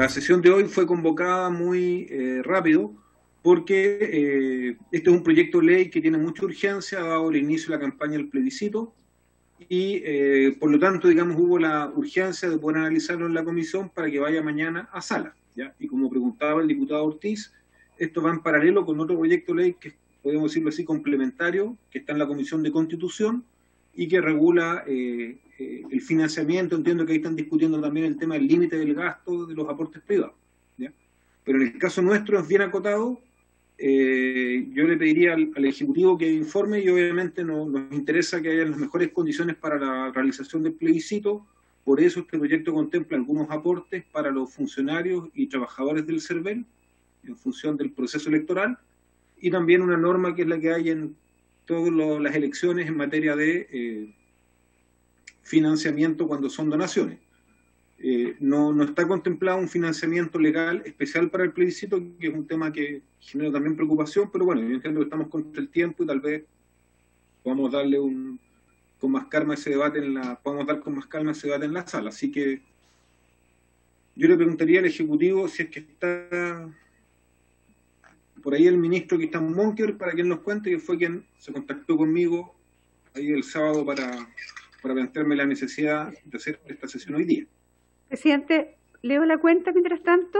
la sesión de hoy fue convocada muy eh, rápido porque eh, este es un proyecto de ley que tiene mucha urgencia dado el inicio de la campaña del plebiscito y eh, por lo tanto, digamos, hubo la urgencia de poder analizarlo en la comisión para que vaya mañana a sala. Y como preguntaba el diputado Ortiz, esto va en paralelo con otro proyecto de ley que podemos decirlo así, complementario, que está en la Comisión de Constitución y que regula eh, el financiamiento, entiendo que ahí están discutiendo también el tema del límite del gasto de los aportes privados. Pero en el caso nuestro es bien acotado. Eh, yo le pediría al, Ejecutivo que informe y obviamente nos, nos interesa que haya las mejores condiciones para la realización del plebiscito. Por eso este proyecto contempla algunos aportes para los funcionarios y trabajadores del CERVEL en función del proceso electoral y también una norma que es la que hay en todas las elecciones en materia de eh, financiamiento cuando son donaciones. Eh, no, no está contemplado un financiamiento legal especial para el plebiscito, que es un tema que genera también preocupación, pero bueno, yo entiendo que estamos contra el tiempo y tal vez podamos darle un, con más calma ese debate en la, podamos dar con más calma ese debate en la sala. Así que yo le preguntaría al Ejecutivo si es que está por ahí el ministro que está en Monker para que nos cuente, que fue quien se contactó conmigo ahí el sábado para para plantearme la necesidad de hacer esta sesión hoy día. Presidente, ¿leo la cuenta mientras tanto?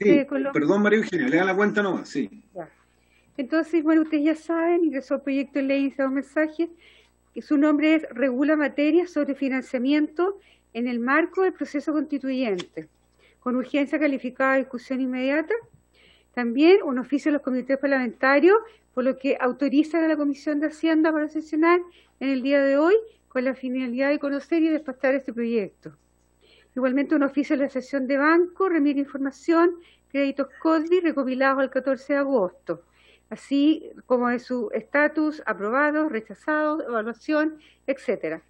Sí, eh, perdón María Eugenia, lea la cuenta nomás, sí. Entonces, bueno, ustedes ya saben, ingresó el proyecto de ley y un mensaje, que su nombre es Regula Materias sobre Financiamiento en el marco del proceso constituyente, con urgencia calificada de discusión inmediata. También un oficio de los comités parlamentarios, por lo que autorizan a la Comisión de Hacienda para sesionar en el día de hoy con la finalidad de conocer y despachar este proyecto. Igualmente, un oficio de la sesión de banco remite información, créditos CODI recopilados el 14 de agosto, así como de su estatus, aprobado, rechazado, evaluación, etcétera.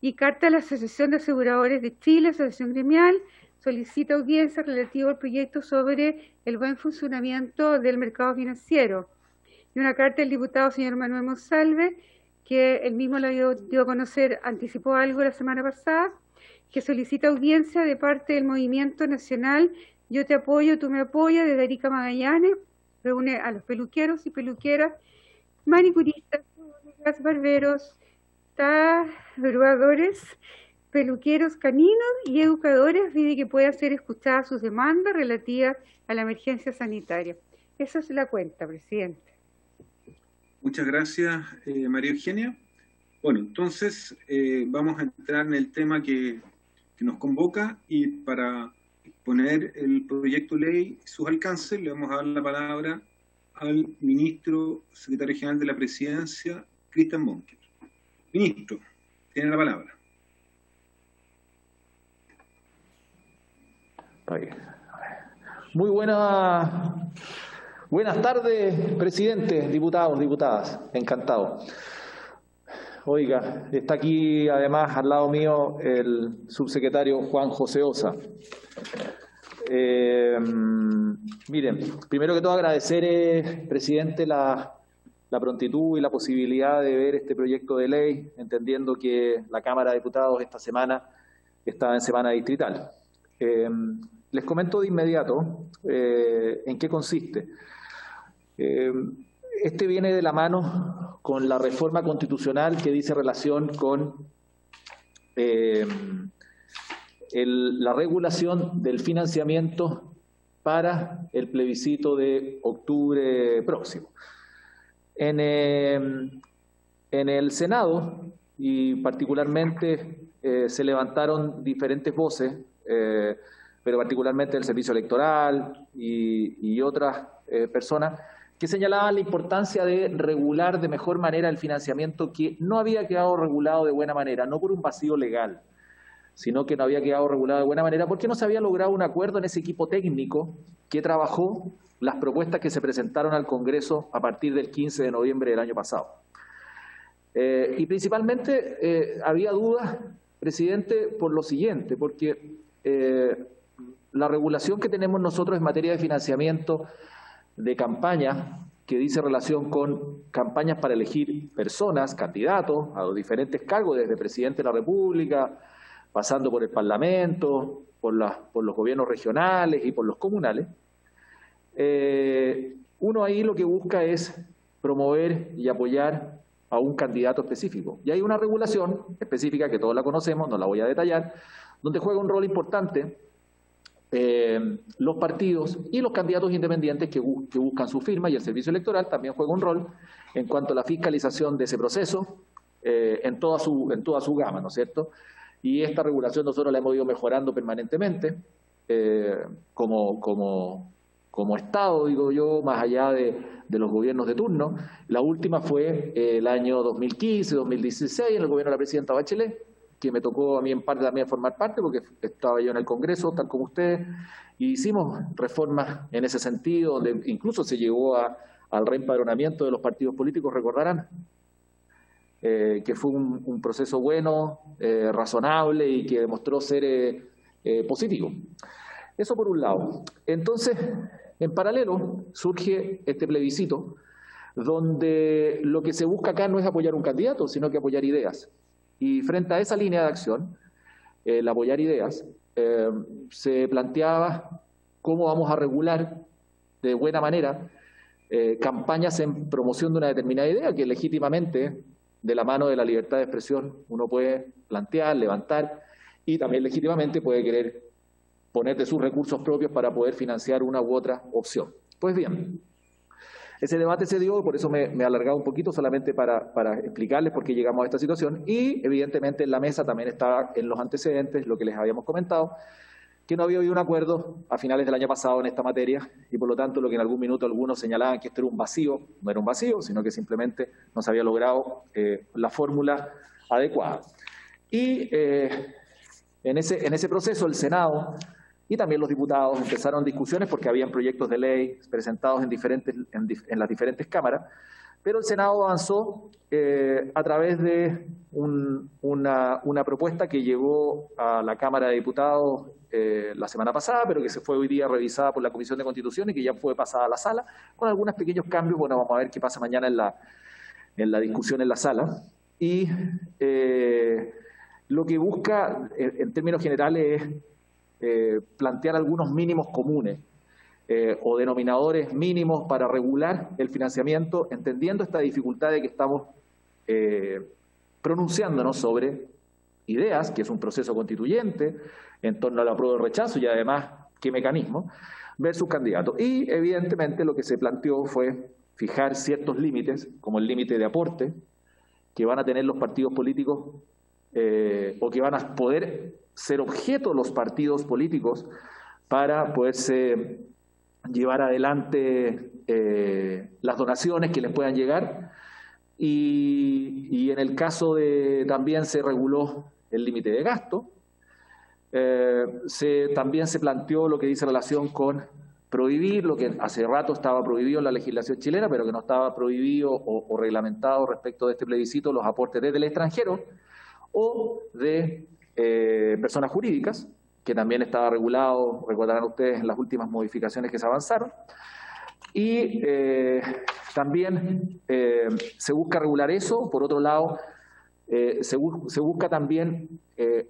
Y carta de la Asociación de Aseguradores de Chile, Asociación Gremial, solicita audiencia relativa al proyecto sobre el buen funcionamiento del mercado financiero. Y una carta del diputado señor Manuel Monsalve, que él mismo lo dio, a conocer, anticipó algo la semana pasada, que solicita audiencia de parte del Movimiento Nacional Yo Te Apoyo, Tú Me Apoyas, de Darica Magallanes, reúne a los peluqueros y peluqueras, manicuristas, barberos, tatuadores, peluqueros caninos y educadores, pide que pueda ser escuchada sus demandas relativas a la emergencia sanitaria. Esa es la cuenta, presidente. Muchas gracias, eh, María Eugenia. Bueno, entonces eh, vamos a entrar en el tema que, nos convoca y para poner el proyecto ley y sus alcances le vamos a dar la palabra al ministro secretario general de la presidencia, Cristian Monker. Ministro, tiene la palabra. Muy buena Buenas tardes, presidente, diputados, diputadas. Encantado. Oiga, está aquí además al lado mío el subsecretario Juan José Osa. Eh, miren, primero que todo agradecer, eh, presidente, la, prontitud y la posibilidad de ver este proyecto de ley, entendiendo que la Cámara de Diputados esta semana está en semana distrital. Eh, les comento de inmediato en qué consiste. Eh, este viene de la mano con la reforma constitucional que dice relación con eh, la regulación del financiamiento para el plebiscito de octubre próximo. En, eh, el Senado, y particularmente se levantaron diferentes voces, pero particularmente el Servicio Electoral y otras personas, que señalaba la importancia de regular de mejor manera el financiamiento que no había quedado regulado de buena manera, no por un vacío legal, sino que no había quedado regulado de buena manera porque no se había logrado un acuerdo en ese equipo técnico que trabajó las propuestas que se presentaron al Congreso a partir del 15 de noviembre del año pasado. Eh, y principalmente eh, había dudas, presidente, por lo siguiente, porque eh, la regulación que tenemos nosotros en materia de financiamiento de campaña que dice relación con campañas para elegir personas, candidatos a los diferentes cargos, desde presidente de la República pasando por el Parlamento, por, por los gobiernos regionales y por los comunales, eh, uno ahí lo que busca es promover y apoyar a un candidato específico. Y hay una regulación específica que todos la conocemos, no la voy a detallar, donde juega un rol importante eh, los partidos y los candidatos independientes que, buscan su firma y el servicio electoral también juega un rol en cuanto a la fiscalización de ese proceso eh, en, toda su, en toda su gama, ¿no es cierto? Y esta regulación nosotros la hemos ido mejorando permanentemente eh, como, como, como Estado, digo yo, más allá de, de, los gobiernos de turno. La última fue el año 2015, 2016, en el gobierno de la presidenta Bachelet, que me tocó a mí en parte también formar parte, porque estaba yo en el Congreso, tal como ustedes, y hicimos reformas en ese sentido, donde incluso se llegó a, al reempadronamiento de los partidos políticos, recordarán, eh, que fue un, proceso bueno, eh, razonable y que demostró ser eh, positivo. Eso por un lado. Entonces, en paralelo, surge este plebiscito, donde lo que se busca acá no es apoyar un candidato, sino que apoyar ideas. Y frente a esa línea de acción, el apoyar ideas, se planteaba cómo vamos a regular de buena manera campañas en promoción de una determinada idea que legítimamente de la mano de la libertad de expresión uno puede plantear, levantar y también legítimamente puede querer poner de sus recursos propios para poder financiar una u otra opción. Pues bien, ese debate se dio, por eso me, he alargado un poquito solamente para, para, explicarles por qué llegamos a esta situación y evidentemente en la mesa también estaba en los antecedentes lo que les habíamos comentado, que no había habido un acuerdo a finales del año pasado en esta materia y por lo tanto lo que en algún minuto algunos señalaban que esto era un vacío, no era un vacío, sino que simplemente no se había logrado eh, la fórmula adecuada. Y eh, en, ese, en ese proceso el Senado y también los diputados empezaron discusiones porque habían proyectos de ley presentados en, diferentes, en las diferentes cámaras pero el Senado avanzó eh, a través de una, propuesta que llegó a la Cámara de Diputados eh, la semana pasada, pero que se fue hoy día revisada por la Comisión de Constitución y que ya fue pasada a la sala, con algunos pequeños cambios. Bueno, vamos a ver qué pasa mañana en la, en la discusión en la sala. Y eh, lo que busca, en términos generales, es plantear algunos mínimos comunes eh, o denominadores mínimos para regular el financiamiento, entendiendo esta dificultad de que estamos eh, pronunciándonos sobre ideas, que es un proceso constituyente, en torno a la prueba de rechazo y además qué mecanismo, versus candidatos. Y evidentemente lo que se planteó fue fijar ciertos límites, como el límite de aporte, que van a tener los partidos políticos eh, o que van a poder ser objeto los partidos políticos para poderse llevar adelante eh, las donaciones que les puedan llegar y, en el caso de también se reguló el límite de gasto. Eh, se, también se planteó lo que dice relación con prohibir lo que hace rato estaba prohibido en la legislación chilena, pero que no estaba prohibido o, reglamentado respecto de este plebiscito, los aportes desde el extranjero o de eh, personas jurídicas que también estaba regulado, recordarán ustedes, en las últimas modificaciones que se avanzaron. Y eh, también eh, se busca regular eso. Por otro lado, se, se, busca también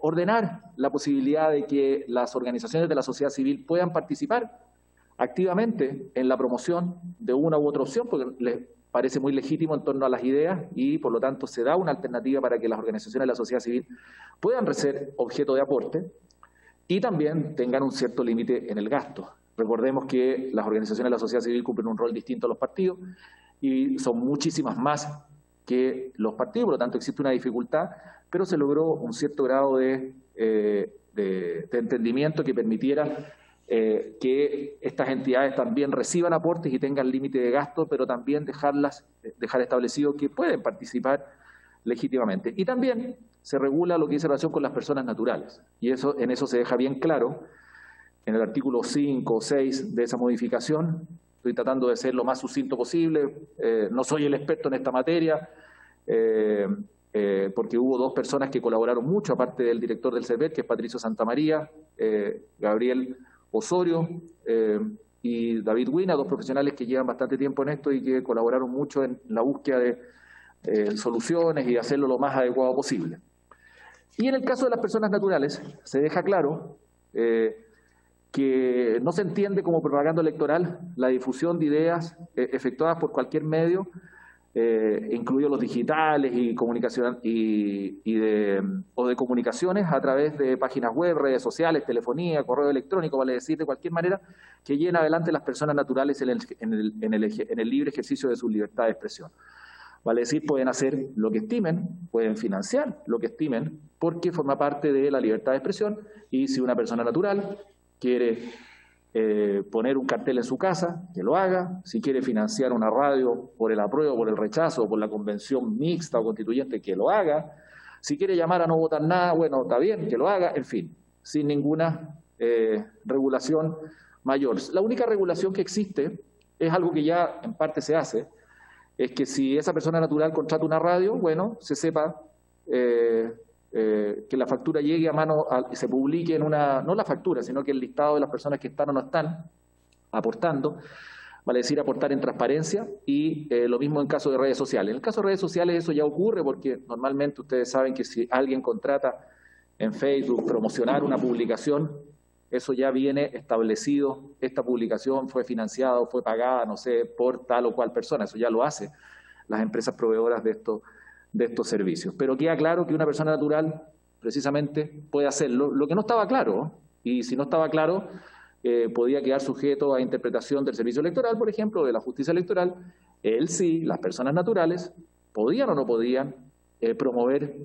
ordenar la posibilidad de que las organizaciones de la sociedad civil puedan participar activamente en la promoción de una u otra opción, porque les parece muy legítimo en torno a las ideas y por lo tanto se da una alternativa para que las organizaciones de la sociedad civil puedan ser objeto de aporte y también tengan un cierto límite en el gasto. Recordemos que las organizaciones de la sociedad civil cumplen un rol distinto a los partidos y son muchísimas más que los partidos, por lo tanto existe una dificultad, pero se logró un cierto grado de, eh, entendimiento que permitiera eh, que estas entidades también reciban aportes y tengan límite de gasto, pero también dejarlas, dejar establecido que pueden participar legítimamente. Y también se regula lo que dice relación con las personas naturales. Y eso, en eso se deja bien claro en el artículo 5 o 6 de esa modificación. Estoy tratando de ser lo más sucinto posible. Eh, no soy el experto en esta materia, eh, porque hubo dos personas que colaboraron mucho, aparte del director del CERVET, que es Patricio Santamaría, Gabriel Osorio y David Wina, dos profesionales que llevan bastante tiempo en esto y que colaboraron mucho en la búsqueda de soluciones y hacerlo lo más adecuado posible. Y en el caso de las personas naturales, se deja claro eh, que no se entiende como propaganda electoral la difusión de ideas eh, efectuadas por cualquier medio, eh, incluidos los digitales y comunicación y, de, o de comunicaciones a través de páginas web, redes sociales, telefonía, correo electrónico, vale decir, de cualquier manera, que llena adelante las personas naturales en el, en el, en el, en el libre ejercicio de su libertad de expresión. Vale decir, pueden hacer lo que estimen, pueden financiar lo que estimen, porque forma parte de la libertad de expresión y si una persona natural quiere eh, poner un cartel en su casa, que lo haga, si quiere financiar una radio por el apruebo, por el rechazo, por la convención mixta o constituyente, que lo haga, si quiere llamar a no votar nada, bueno, está bien, que lo haga, en fin, sin ninguna eh, regulación mayor. La única regulación que existe es algo que ya en parte se hace, es que si esa persona natural contrata una radio, bueno, se sepa eh, eh, que la factura llegue a mano y se publique en una, no la factura, sino que el listado de las personas que están o no están aportando, vale decir aportar en transparencia y eh, lo mismo en caso de redes sociales. En el caso de redes sociales eso ya ocurre porque normalmente ustedes saben que si alguien contrata en Facebook promocionar una publicación, eso ya viene establecido, esta publicación fue financiada fue pagada, no sé, por tal o cual persona, eso ya lo hace las empresas proveedoras de, esto, de estos servicios. Pero queda claro que una persona natural precisamente puede hacerlo, lo que no estaba claro, y si no estaba claro, eh, podía quedar sujeto a interpretación del servicio electoral, por ejemplo, de la justicia electoral, él sí, las personas naturales, podían o no podían eh, promover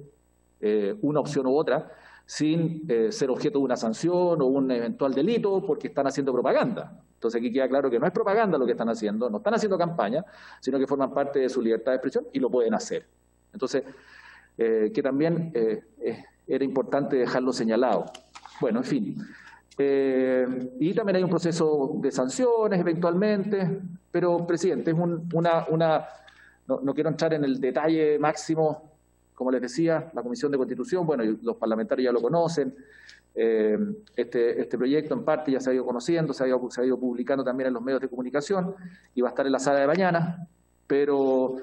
eh, una opción u otra, sin eh, ser objeto de una sanción o un eventual delito porque están haciendo propaganda. Entonces aquí queda claro que no es propaganda lo que están haciendo, no están haciendo campaña, sino que forman parte de su libertad de expresión y lo pueden hacer. Entonces, eh, que también eh, era importante dejarlo señalado. Bueno, en fin. y también hay un proceso de sanciones eventualmente, pero, presidente, es una... una no, no quiero entrar en el detalle máximo como les decía, la Comisión de Constitución, bueno, los parlamentarios ya lo conocen, eh, este, este proyecto en parte ya se ha ido conociendo, se ha ido, se ha ido publicando también en los medios de comunicación y va a estar en la sala de mañana, pero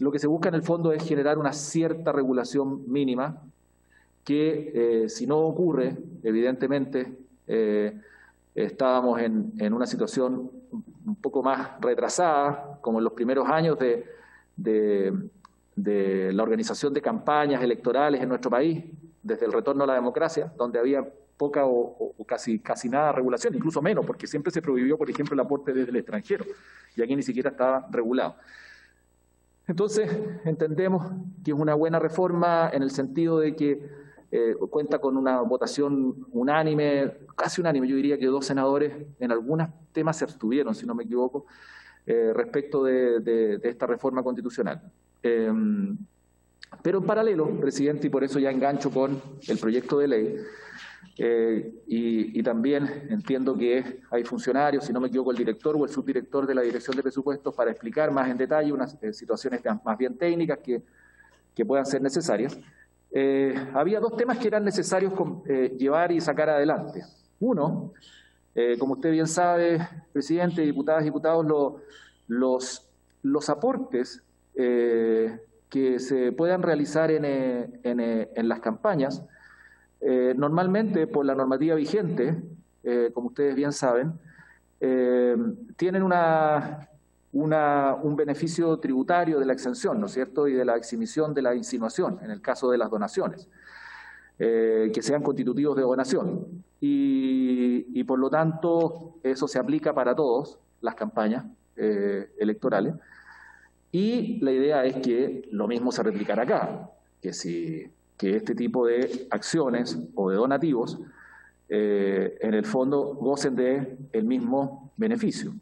lo que se busca en el fondo es generar una cierta regulación mínima que eh, si no ocurre, evidentemente, eh, estábamos en, una situación un poco más retrasada, como en los primeros años de, la organización de campañas electorales en nuestro país, desde el retorno a la democracia, donde había poca o, casi, casi nada regulación, incluso menos, porque siempre se prohibió, por ejemplo, el aporte desde el extranjero, y aquí ni siquiera estaba regulado. Entonces, entendemos que es una buena reforma en el sentido de que eh, cuenta con una votación unánime, casi unánime, yo diría que dos senadores en algunos temas se abstuvieron, si no me equivoco, eh, respecto de esta reforma constitucional. Em, pero en paralelo, presidente, y por eso ya engancho con el proyecto de ley, eh, y, también entiendo que hay funcionarios, si no me equivoco, el director o el subdirector de la Dirección de Presupuestos para explicar más en detalle unas eh, situaciones más bien técnicas que, puedan ser necesarias. Eh, había dos temas que eran necesarios llevar y sacar adelante. Uno, como usted bien sabe, presidente, diputadas y diputados, los, los aportes que se puedan realizar en, las campañas, normalmente por la normativa vigente, como ustedes bien saben, tienen una, una, un beneficio tributario de la exención, ¿no es cierto?, y de la exhibición de la insinuación, en el caso de las donaciones, que sean constitutivos de donación. Y, y, por lo tanto, eso se aplica para todos las campañas electorales. Y la idea es que lo mismo se replicará acá, que, si, que este tipo de acciones o de donativos eh, en el fondo gocen de el mismo beneficio.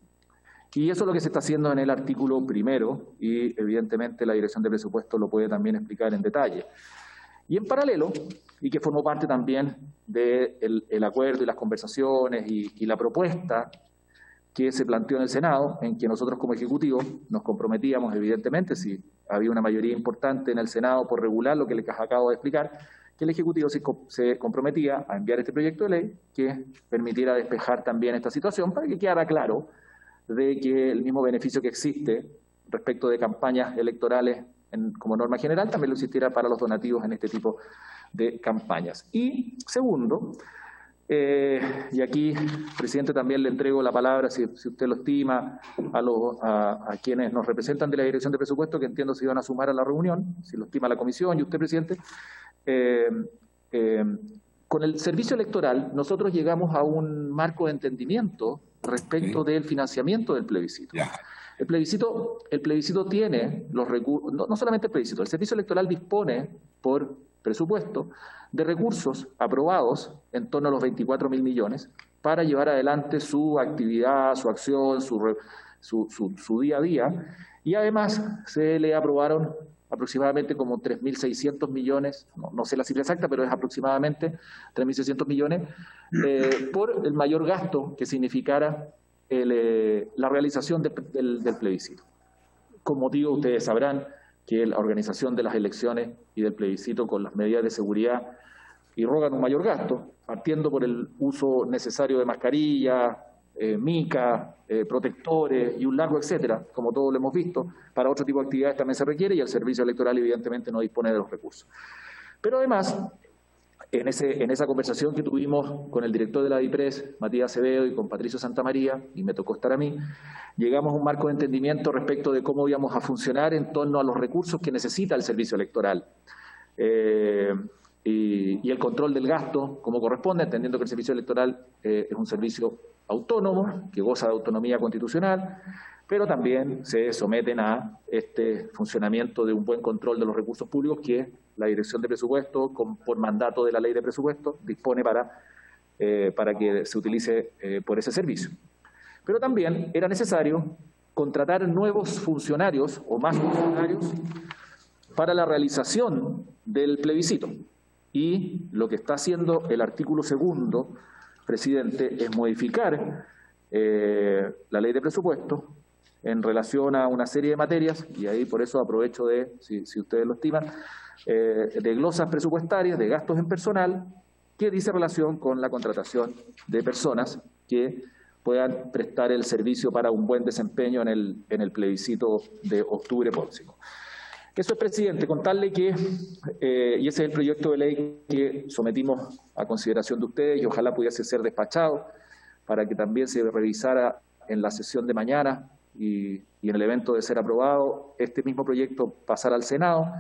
Y eso es lo que se está haciendo en el artículo primero y evidentemente la Dirección de Presupuesto lo puede también explicar en detalle. Y en paralelo, y que formó parte también del el acuerdo y las conversaciones y la propuesta que se planteó en el Senado, en que nosotros como Ejecutivo nos comprometíamos, evidentemente, si había una mayoría importante en el Senado por regular lo que les acabo de explicar, que el Ejecutivo se, comprometía a enviar este proyecto de ley que permitiera despejar también esta situación para que quedara claro de que el mismo beneficio que existe respecto de campañas electorales como norma general también lo existiera para los donativos en este tipo de campañas. Y segundo, eh, y aquí, presidente, también le entrego la palabra, si, usted lo estima, a, a, quienes nos representan de la Dirección de Presupuesto, que entiendo se iban a sumar a la reunión, si lo estima la comisión y usted, presidente. Eh, eh, con el servicio electoral, nosotros llegamos a un marco de entendimiento respecto del financiamiento del plebiscito. El plebiscito, el plebiscito tiene los recursos, no, solamente el plebiscito, el servicio electoral dispone por presupuesto de recursos aprobados en torno a los 24 mil millones para llevar adelante su actividad, su acción, su, día a día. Y además se le aprobaron aproximadamente como 3.600 millones, no, sé la cifra exacta, pero es aproximadamente 3.600 millones, eh, por el mayor gasto que significara eh, la realización del, plebiscito. Como motivo, ustedes sabrán que la organización de las elecciones y del plebiscito con las medidas de seguridad irrogan un mayor gasto, partiendo por el uso necesario de mascarilla, eh, mica, eh, protectores y un largo etcétera, como todos lo hemos visto. Para otro tipo de actividades también se requiere y el servicio electoral evidentemente no dispone de los recursos. Pero además, en, esa conversación que tuvimos con el director de la DIPRES, Matías Acevedo, y con Patricio Santamaría, y me tocó estar a mí, llegamos a un marco de entendimiento respecto de cómo íbamos a funcionar en torno a los recursos que necesita el servicio electoral. Eh, y, el control del gasto como corresponde, entendiendo que el servicio electoral eh, es un servicio autónomo, que goza de autonomía constitucional, pero también se someten a este funcionamiento de un buen control de los recursos públicos que la Dirección de Presupuesto, por mandato de la Ley de Presupuesto, dispone para, eh, para que se utilice eh, por ese servicio. Pero también era necesario contratar nuevos funcionarios o más funcionarios para la realización del plebiscito. Y lo que está haciendo el artículo segundo, presidente, es modificar eh, la ley de presupuesto en relación a una serie de materias, y ahí por eso aprovecho de, si, ustedes lo estiman, eh, de glosas presupuestarias, de gastos en personal, que dice relación con la contratación de personas que puedan prestar el servicio para un buen desempeño en el, en el plebiscito de octubre próximo. Eso es, presidente, contarle que, eh, y ese es el proyecto de ley que sometimos a consideración de ustedes y ojalá pudiese ser despachado para que también se revisara en la sesión de mañana y, en el evento de ser aprobado, este mismo proyecto pasara al Senado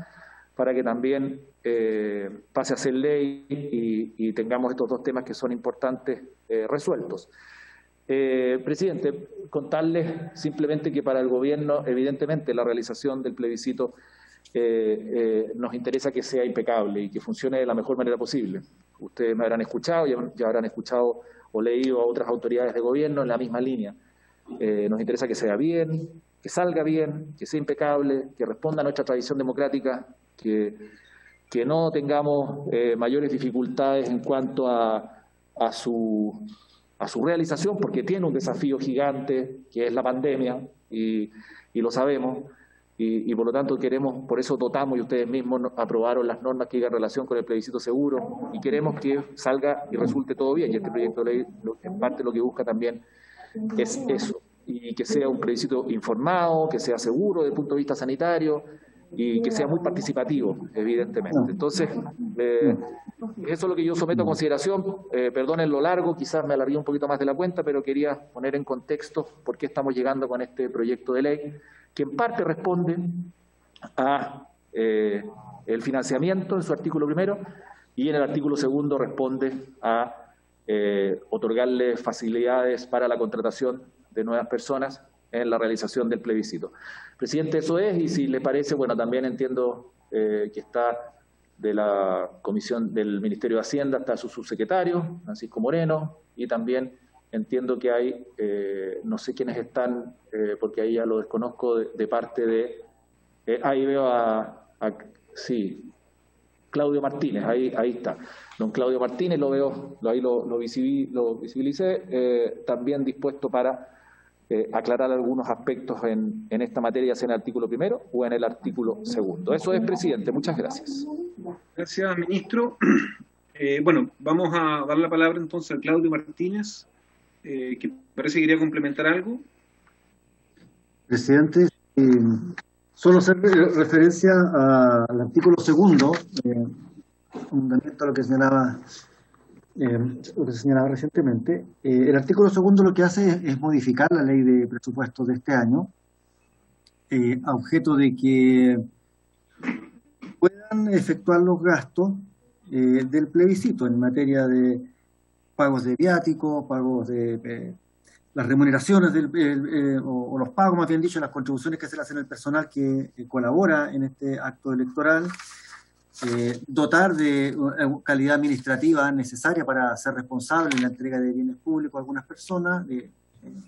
para que también eh, pase a ser ley y, tengamos estos dos temas que son importantes eh, resueltos. Eh, presidente, contarles simplemente que para el Gobierno, evidentemente, la realización del plebiscito nos interesa que sea impecable y que funcione de la mejor manera posible. Ustedes me habrán escuchado, ya, ya habrán escuchado o leído a otras autoridades de Gobierno en la misma línea. Eh, nos interesa que sea bien, que salga bien, que sea impecable, que responda a nuestra tradición democrática, que, que no tengamos eh, mayores dificultades en cuanto a, a, su, a su realización, porque tiene un desafío gigante, que es la pandemia, y, y lo sabemos. Y, y, por lo tanto queremos, por eso dotamos y ustedes mismos aprobaron las normas que en relación con el plebiscito seguro y queremos que salga y resulte todo bien. Y este proyecto de ley en parte lo que busca también es eso, y que sea un plebiscito informado, que sea seguro desde el punto de vista sanitario y que sea muy participativo, evidentemente. Entonces, eh, eso es lo que yo someto a consideración. Eh, perdonen lo largo, quizás me alargué un poquito más de la cuenta, pero quería poner en contexto por qué estamos llegando con este proyecto de ley, que en parte responde a eh, el financiamiento en su artículo primero y en el artículo segundo responde a eh, otorgarle facilidades para la contratación de nuevas personas en la realización del plebiscito. Presidente, eso es, y si le parece, bueno, también entiendo eh, que está de la Comisión del Ministerio de Hacienda, está su subsecretario, Francisco Moreno, y también entiendo que hay, eh, no sé quiénes están, porque ahí ya lo desconozco, de, parte de... ahí veo a, a, sí, Claudio Martínez, ahí, ahí está. Don Claudio Martínez, lo veo, ahí lo, lo, visibilicé, eh, también dispuesto para eh, aclarar algunos aspectos en, en, esta materia, sea en el artículo primero o en el artículo segundo. Eso es, presidente. Muchas gracias. Gracias, ministro. Eh, bueno, vamos a dar la palabra entonces a Claudio Martínez, que parece que quería complementar algo. Presidente, Solo hacer referencia al artículo segundo, eh, fundamento a lo que señalaba eh, lo que se señalaba recientemente. Eh, el artículo segundo lo que hace es, modificar la ley de presupuestos de este año eh, a objeto de que puedan efectuar los gastos del plebiscito en materia de pagos de viáticos, pagos de las remuneraciones del, o, o, los pagos, más bien dicho, las contribuciones que se le hacen al personal que colabora en este acto electoral, eh, dotar de eh, calidad administrativa necesaria para ser responsable en la entrega de bienes públicos a algunas personas, de eh,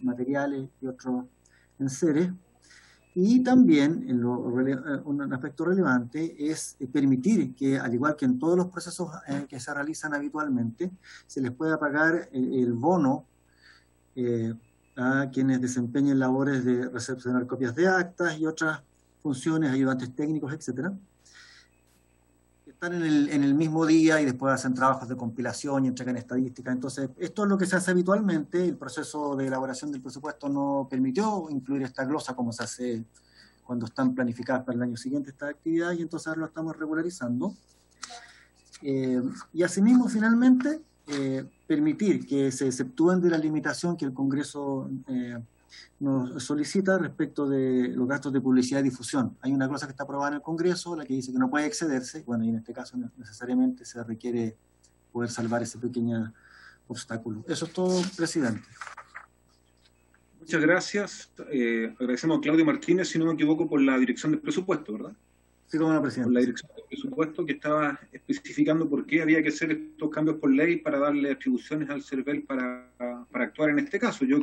materiales y otros enseres. Y también, en un aspecto relevante, es permitir que, al igual que en todos los procesos que se realizan habitualmente, se les pueda pagar el, bono a quienes desempeñen labores de recepcionar copias de actas y otras funciones, ayudantes técnicos, etcétera, están en el, en el, mismo día y después hacen trabajos de compilación y entregan estadísticas. Entonces, esto es lo que se hace habitualmente. El proceso de elaboración del presupuesto no permitió incluir esta glosa como se hace cuando están planificadas para el año siguiente estas actividades y entonces ahora lo estamos regularizando. Eh, y asimismo, finalmente, eh, permitir que se exceptúen de la limitación que el Congreso eh, nos solicita respecto de los gastos de publicidad y difusión. Hay una cosa que está aprobada en el Congreso, la que dice que no puede excederse, bueno, y en este caso necesariamente se requiere poder salvar ese pequeño obstáculo. Eso es todo, presidente. Muchas gracias. Eh, agradecemos a Claudio Martínez, si no me equivoco, por la dirección del presupuesto, ¿verdad? Sí, como. Por la dirección del presupuesto que estaba especificando por qué había que hacer estos cambios por ley para darle atribuciones al CERVEL para, para actuar en este caso. Yo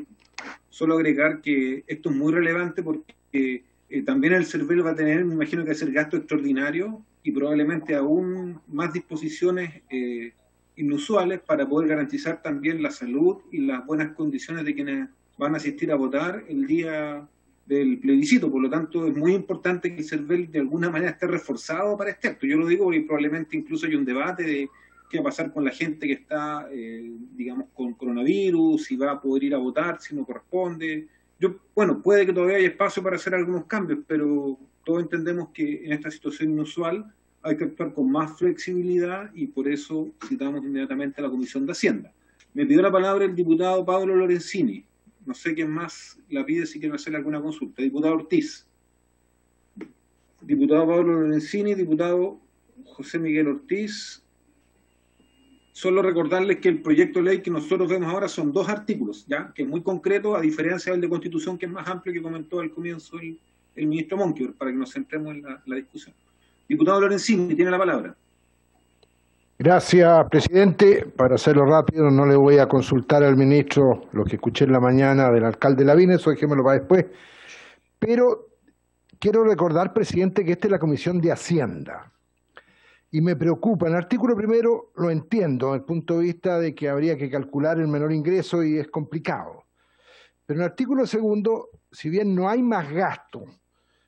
solo agregar que esto es muy relevante porque eh, también el CERVEL va a tener, me imagino que hacer gasto extraordinario y probablemente aún más disposiciones eh, inusuales para poder garantizar también la salud y las buenas condiciones de quienes van a asistir a votar el día del plebiscito. Por lo tanto, es muy importante que el CERVEL de alguna manera esté reforzado para este acto. Yo lo digo porque probablemente incluso hay un debate de qué va a pasar con la gente que está, eh, digamos, con coronavirus, si va a poder ir a votar, si no corresponde. Yo, bueno, puede que todavía haya espacio para hacer algunos cambios, pero todos entendemos que en esta situación inusual hay que actuar con más flexibilidad y por eso citamos inmediatamente a la Comisión de Hacienda. Me pidió la palabra el diputado Pablo Lorenzini. No sé quién más la pide si quiere hacer alguna consulta. Diputado Ortiz. Diputado Pablo Lorenzini, diputado José Miguel Ortiz. Solo recordarles que el proyecto de ley que nosotros vemos ahora son dos artículos, ya que es muy concreto, a diferencia del de Constitución, que es más amplio que comentó al comienzo el, ministro Monquior, para que nos centremos en la discusión. Diputado Lorenzini, tiene la palabra. Gracias, presidente. Para hacerlo rápido, no le voy a consultar al ministro lo que escuché en la mañana del alcalde Lavín, eso dejémoslo para después. Pero quiero recordar, presidente, que esta es la Comisión de Hacienda. Y me preocupa, en el artículo primero lo entiendo, desde el punto de vista de que habría que calcular el menor ingreso y es complicado. Pero en el artículo segundo, si bien no hay más gasto,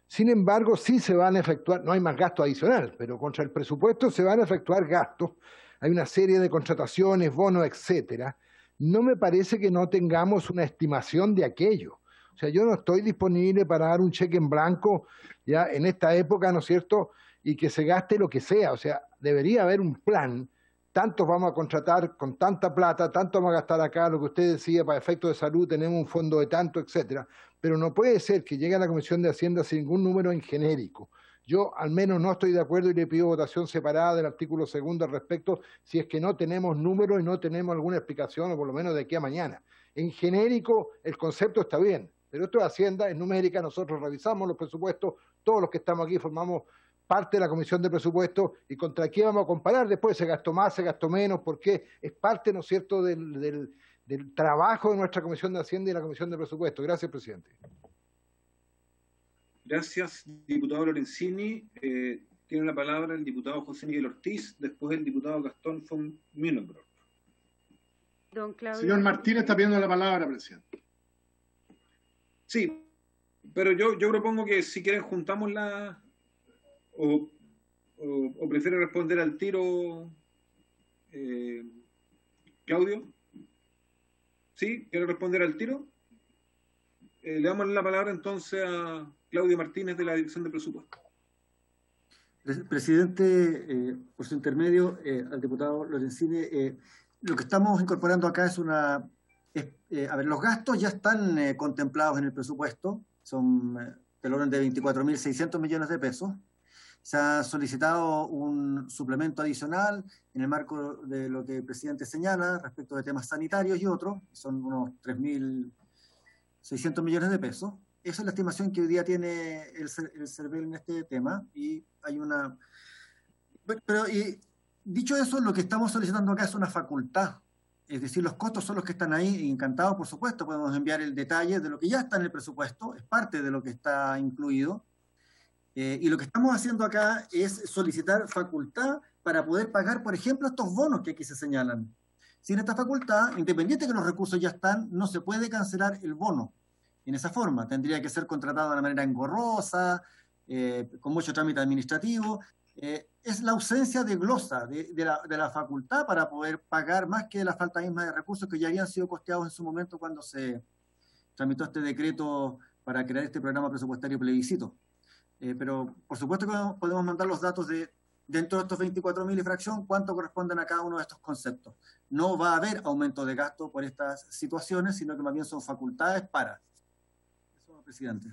sin embargo, sí se van a efectuar, no hay más gasto adicional, pero contra el presupuesto se van a efectuar gastos. Hay una serie de contrataciones, bonos, etcétera. No me parece que no tengamos una estimación de aquello. O sea, yo no estoy disponible para dar un cheque en blanco ya en esta época, ¿no es cierto? Y que se gaste lo que sea. O sea, debería haber un plan. Tantos vamos a contratar con tanta plata, tanto vamos a gastar acá, lo que usted decía, para efectos de salud tenemos un fondo de tanto, etcétera pero no puede ser que llegue a la Comisión de Hacienda sin ningún número en genérico. Yo al menos no estoy de acuerdo y le pido votación separada del artículo segundo al respecto si es que no tenemos números y no tenemos alguna explicación, o por lo menos de aquí a mañana. En genérico el concepto está bien, pero esto es Hacienda, en numérica nosotros revisamos los presupuestos, todos los que estamos aquí formamos parte de la Comisión de Presupuestos y contra qué vamos a comparar después, se gastó más, se gastó menos, porque es parte, ¿no es cierto?, del del trabajo de nuestra Comisión de Hacienda y la Comisión de Presupuesto. Gracias, presidente. Gracias, diputado Lorenzini. Eh, tiene la palabra el diputado José Miguel Ortiz, después el diputado Gastón von Mühlenbrock. Don Claudio. Señor Martínez está pidiendo la palabra, presidente. Sí, pero yo, yo propongo que si quieren juntamos la... o, o, prefiere responder al tiro eh, Claudio. ¿Sí? ¿Quiere responder al tiro? Eh, le damos la palabra entonces a Claudio Martínez de la Dirección de Presupuesto. Presidente, por su intermedio, al diputado Lorenzini, lo que estamos incorporando acá es una... a ver, los gastos ya están contemplados en el presupuesto, son del orden de 24.600 millones de pesos. Se ha solicitado un suplemento adicional en el marco de lo que el presidente señala respecto de temas sanitarios y otros, son unos 3.600 millones de pesos. Esa es la estimación que hoy día tiene el, el CERVEL en este tema y hay una... Pero y, dicho eso, lo que estamos solicitando acá es una facultad es decir, los costos son los que están ahí, encantados, por supuesto, podemos enviar el detalle de lo que ya está en el presupuesto, es parte de lo que está incluido. Eh, y lo que estamos haciendo acá es solicitar facultad para poder pagar, por ejemplo, estos bonos que aquí se señalan. Sin esta facultad, independiente de que los recursos ya están, no se puede cancelar el bono en esa forma. Tendría que ser contratado de una manera engorrosa, eh, con mucho trámite administrativo, eh, es la ausencia de glosa de, la, facultad para poder pagar más que la falta misma de recursos que ya habían sido costeados en su momento cuando se tramitó este decreto para crear este programa presupuestario plebiscito. Eh, pero por supuesto que podemos mandar los datos de dentro de estos 24.000 y fracción, cuánto corresponden a cada uno de estos conceptos. No va a haber aumento de gasto por estas situaciones, sino que más bien son facultades para. Eso, presidente.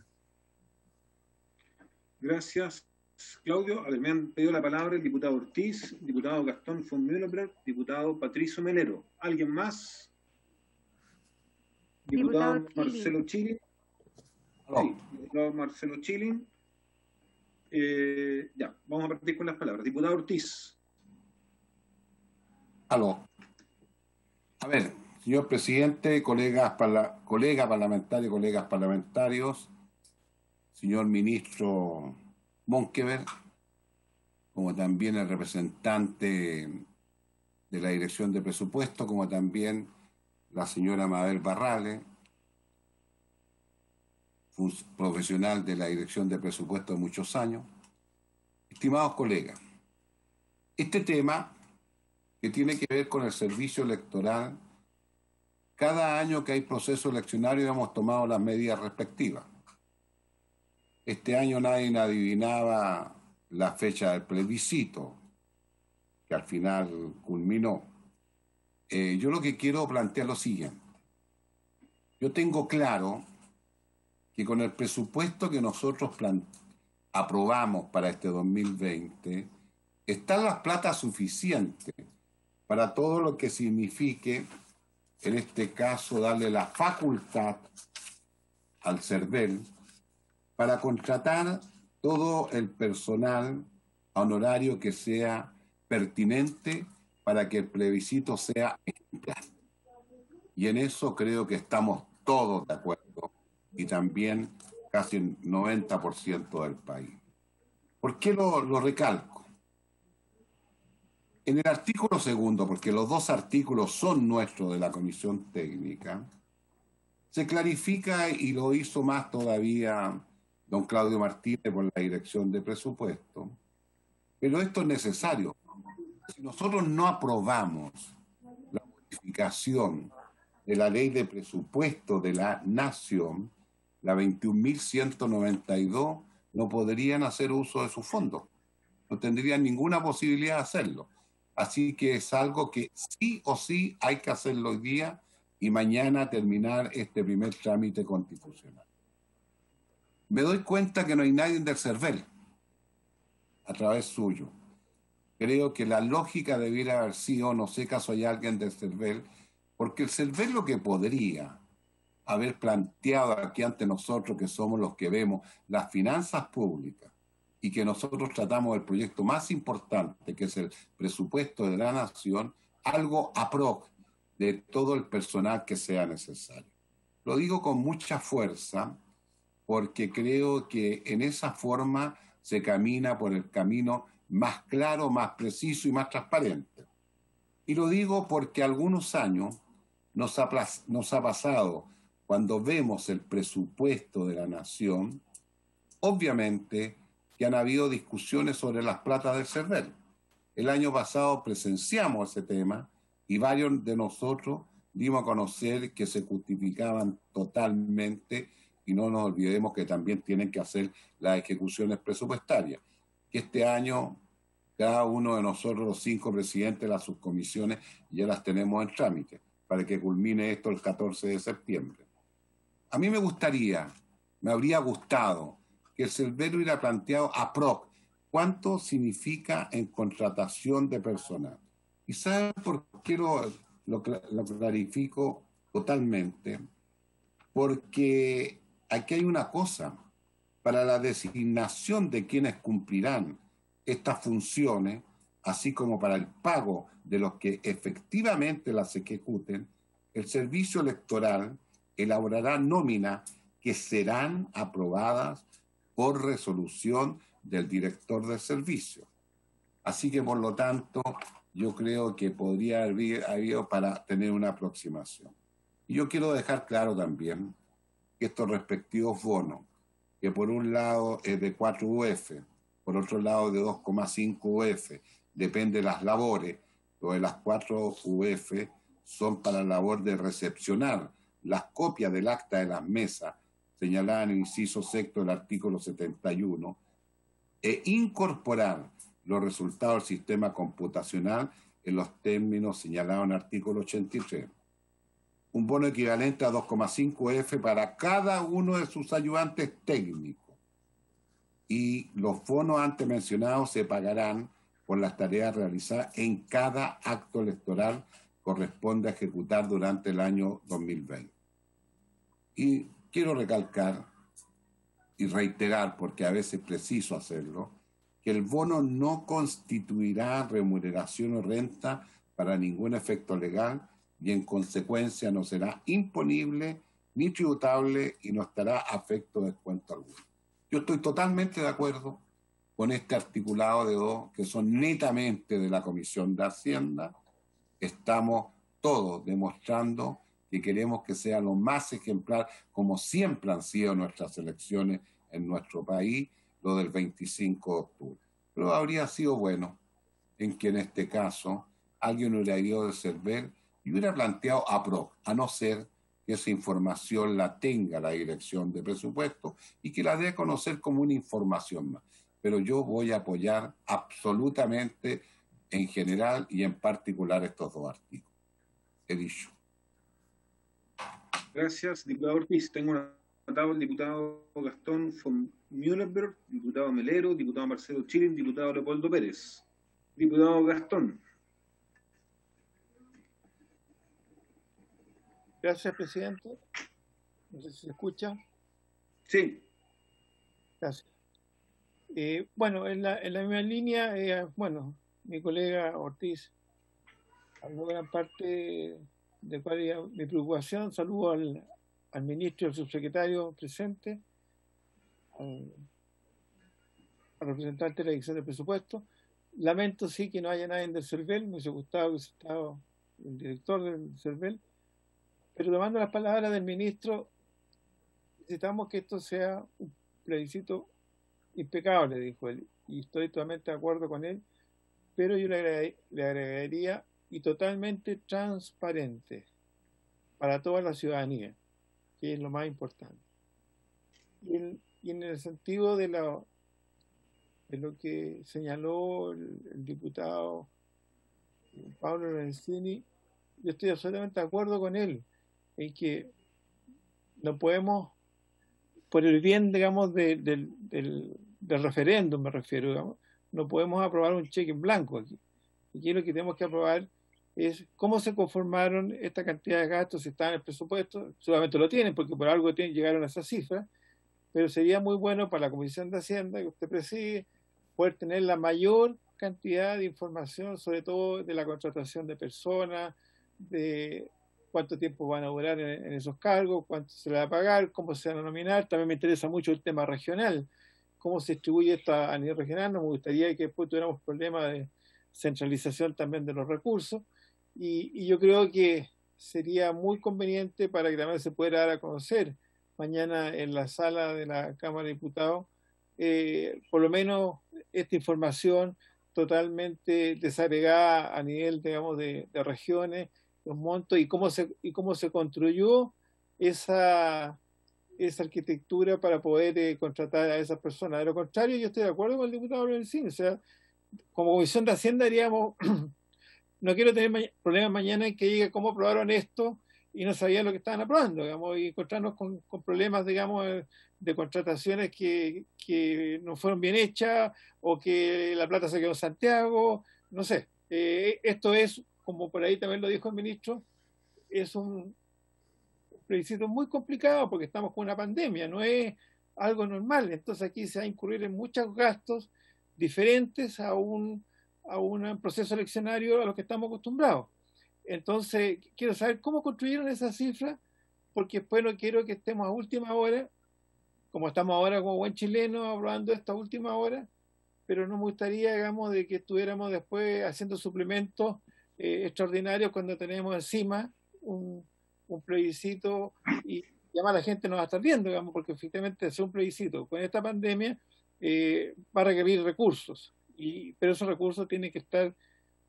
Gracias. Claudio, me han pedido la palabra el diputado Ortiz, diputado Gastón von diputado Patricio Melero. ¿Alguien más? Diputado, Marcelo Chilin. diputado Marcelo Chilin. Eh, ya, vamos a partir con las palabras. Diputado Ortiz. Aló. A ver, señor presidente, colegas, colegas parlamentarios, colegas parlamentarios, señor ministro Monkever, como también el representante de la Dirección de Presupuesto, como también la señora Mabel Profesional de la Dirección de Presupuesto de muchos años. Estimados colegas, este tema que tiene que ver con el servicio electoral, cada año que hay proceso eleccionario hemos tomado las medidas respectivas. Este año nadie adivinaba la fecha del plebiscito, que al final culminó. Eh, yo lo que quiero plantear lo siguiente. Yo tengo claro que con el presupuesto que nosotros aprobamos para este 2020, están las platas suficientes para todo lo que signifique, en este caso, darle la facultad al CERVEL para contratar todo el personal honorario que sea pertinente para que el plebiscito sea ejemplar. Y en eso creo que estamos todos de acuerdo y también casi el 90% del país. ¿Por qué lo, lo recalco? En el artículo segundo, porque los dos artículos son nuestros de la Comisión Técnica, se clarifica y lo hizo más todavía don Claudio Martínez por la dirección de presupuesto. Pero esto es necesario. Si nosotros no aprobamos la modificación de la ley de presupuesto de la nación, la 21.192, no podrían hacer uso de sus fondos. No tendrían ninguna posibilidad de hacerlo. Así que es algo que sí o sí hay que hacerlo hoy día y mañana terminar este primer trámite constitucional me doy cuenta que no hay nadie del CERVEL a través suyo. Creo que la lógica debiera haber sido, no sé caso hay alguien del CERVEL, porque el CERVEL lo que podría haber planteado aquí ante nosotros, que somos los que vemos las finanzas públicas, y que nosotros tratamos el proyecto más importante, que es el presupuesto de la nación, algo a de todo el personal que sea necesario. Lo digo con mucha fuerza, porque creo que en esa forma se camina por el camino más claro, más preciso y más transparente. Y lo digo porque algunos años nos ha, nos ha pasado, cuando vemos el presupuesto de la nación, obviamente que han habido discusiones sobre las platas del CERVEL. El año pasado presenciamos ese tema y varios de nosotros dimos a conocer que se justificaban totalmente y no nos olvidemos que también tienen que hacer las ejecuciones presupuestarias, que este año cada uno de nosotros, los cinco presidentes de las subcomisiones, ya las tenemos en trámite para que culmine esto el 14 de septiembre. A mí me gustaría, me habría gustado que el Cervero hubiera planteado a PROC cuánto significa en contratación de personal. ¿Y sabe por qué lo, lo clarifico totalmente? Porque aquí hay una cosa, para la designación de quienes cumplirán estas funciones, así como para el pago de los que efectivamente las ejecuten, el servicio electoral elaborará nóminas que serán aprobadas por resolución del director del servicio. Así que, por lo tanto, yo creo que podría haber habido para tener una aproximación. Y yo quiero dejar claro también que estos respectivos bonos, que por un lado es de 4 UF, por otro lado de 2,5 UF, depende de las labores, lo de las 4 UF son para la labor de recepcionar las copias del acta de las mesas señaladas en el inciso sexto del artículo 71 e incorporar los resultados del sistema computacional en los términos señalados en el artículo 83. Un bono equivalente a 2,5 F para cada uno de sus ayudantes técnicos. Y los bonos antes mencionados se pagarán por las tareas realizadas en cada acto electoral corresponde a ejecutar durante el año 2020. Y quiero recalcar y reiterar, porque a veces es preciso hacerlo, que el bono no constituirá remuneración o renta para ningún efecto legal y en consecuencia no será imponible ni tributable y no estará afecto de descuento alguno. Yo estoy totalmente de acuerdo con este articulado de dos que son netamente de la Comisión de Hacienda. Estamos todos demostrando que queremos que sea lo más ejemplar, como siempre han sido nuestras elecciones en nuestro país, lo del 25 de octubre. Pero habría sido bueno en que en este caso alguien hubiera ido de Cervel y hubiera planteado a PRO, a no ser que esa información la tenga la dirección de presupuesto y que la dé a conocer como una información más. Pero yo voy a apoyar absolutamente en general y en particular estos dos artículos. He dicho. Gracias, diputado Ortiz. Tengo anotado el diputado Gastón von Mühlenberg, diputado Melero, diputado Marcelo Chirin, diputado Leopoldo Pérez. Diputado Gastón. Gracias, presidente. No sé si se escucha. Sí. Gracias. Eh, bueno, en la, en la misma línea, eh, bueno, mi colega Ortiz habló gran parte de cuál era mi preocupación. Saludo al, al ministro y al subsecretario presente, al, representante de la dirección de presupuesto. Lamento sí que no haya nadie del CERVEL, me hubiese gustado que estado el director del CERVEL, pero tomando las palabras del ministro, necesitamos que esto sea un plebiscito impecable, dijo él, y estoy totalmente de acuerdo con él, pero yo le agregaría y totalmente transparente para toda la ciudadanía, que es lo más importante. Y en, el sentido de, la, de lo que señaló el, diputado Pablo Lorenzini, yo estoy absolutamente de acuerdo con él en que no podemos, por el bien, digamos, del, del referéndum, me refiero, digamos, no podemos aprobar un cheque en blanco aquí. Aquí lo que tenemos que aprobar es cómo se conformaron esta cantidad de gastos, si está en el presupuesto, solamente lo tienen porque por algo tienen, llegaron a esa cifra, pero sería muy bueno para la Comisión de Hacienda que usted preside poder tener la mayor cantidad de información, sobre todo de la contratación de personas, de cuánto tiempo van a durar en, esos cargos, cuánto se le va a pagar, cómo se van a nominar. También me interesa mucho el tema regional, cómo se distribuye esto a nivel regional. No me gustaría que después tuviéramos problemas de centralización también de los recursos. Y, yo creo que sería muy conveniente para que también se pueda dar a conocer mañana en la sala de la Cámara de Diputados, eh, por lo menos esta información totalmente desagregada a nivel, digamos, de, regiones, los montos y cómo se, y cómo se construyó esa, esa arquitectura para poder eh, contratar a esas personas. De lo contrario, yo estoy de acuerdo con el diputado Cine. O sea, como Comisión de Hacienda diríamos, no quiero tener problemas mañana en que diga cómo aprobaron esto y no sabían lo que estaban aprobando, digamos, y encontrarnos con, problemas, digamos, de contrataciones que, que, no fueron bien hechas o que la plata se quedó en Santiago, no sé. Eh, esto es, como por ahí también lo dijo el ministro, es un plebiscito muy complicado porque estamos con una pandemia, no es algo normal. Entonces aquí se va a incurrir en muchos gastos diferentes a un, a un proceso eleccionario a lo que estamos acostumbrados. Entonces, quiero saber cómo construyeron esa cifra, porque después no quiero que estemos a última hora, como estamos ahora como buen chileno hablando esta última hora, pero no me gustaría, digamos, de que estuviéramos después haciendo suplementos eh, extraordinarios cuando tenemos encima un, plebiscito y además la gente no va a estar viendo, digamos, porque efectivamente hacer un plebiscito con esta pandemia eh, va a requerir recursos, y, pero esos recursos tienen que estar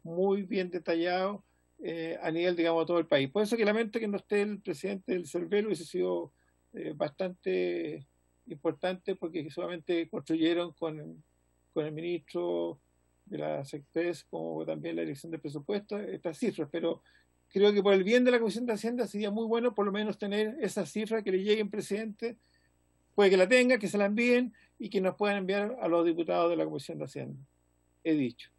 muy bien detallados eh, a nivel, digamos, de todo el país. Por eso que lamento que no esté el presidente del CERVEL, hubiese sido eh, bastante importante porque solamente construyeron con, con el ministro de la SECTES como también la dirección de presupuesto estas cifras, pero creo que por el bien de la Comisión de Hacienda sería muy bueno por lo menos tener esa cifra que le llegue al presidente, puede que la tenga, que se la envíen y que nos puedan enviar a los diputados de la Comisión de Hacienda. He dicho.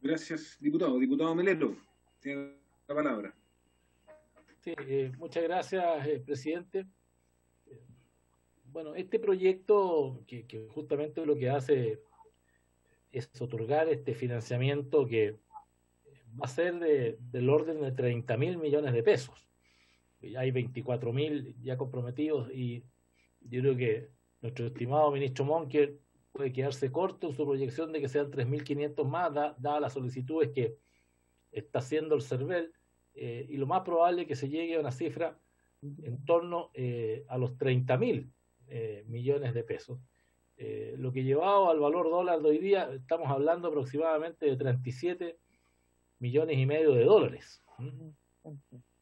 Gracias, diputado. Diputado Melero, tiene la palabra. Sí, eh, muchas gracias, eh, presidente. Bueno, este proyecto, que, justamente lo que hace es otorgar este financiamiento que va a ser del orden de 30 mil millones de pesos. Hay 24 mil ya comprometidos y yo creo que nuestro estimado ministro Monker puede quedarse corto en su proyección de que sean 3.500 más, dadas las solicitudes que está haciendo el CERVEL, eh, y lo más probable es que se llegue a una cifra en torno eh, a los 30.000 eh, millones de pesos. lo que llevado al valor dólar de hoy día, estamos hablando aproximadamente de 37 millones y medio de dólares.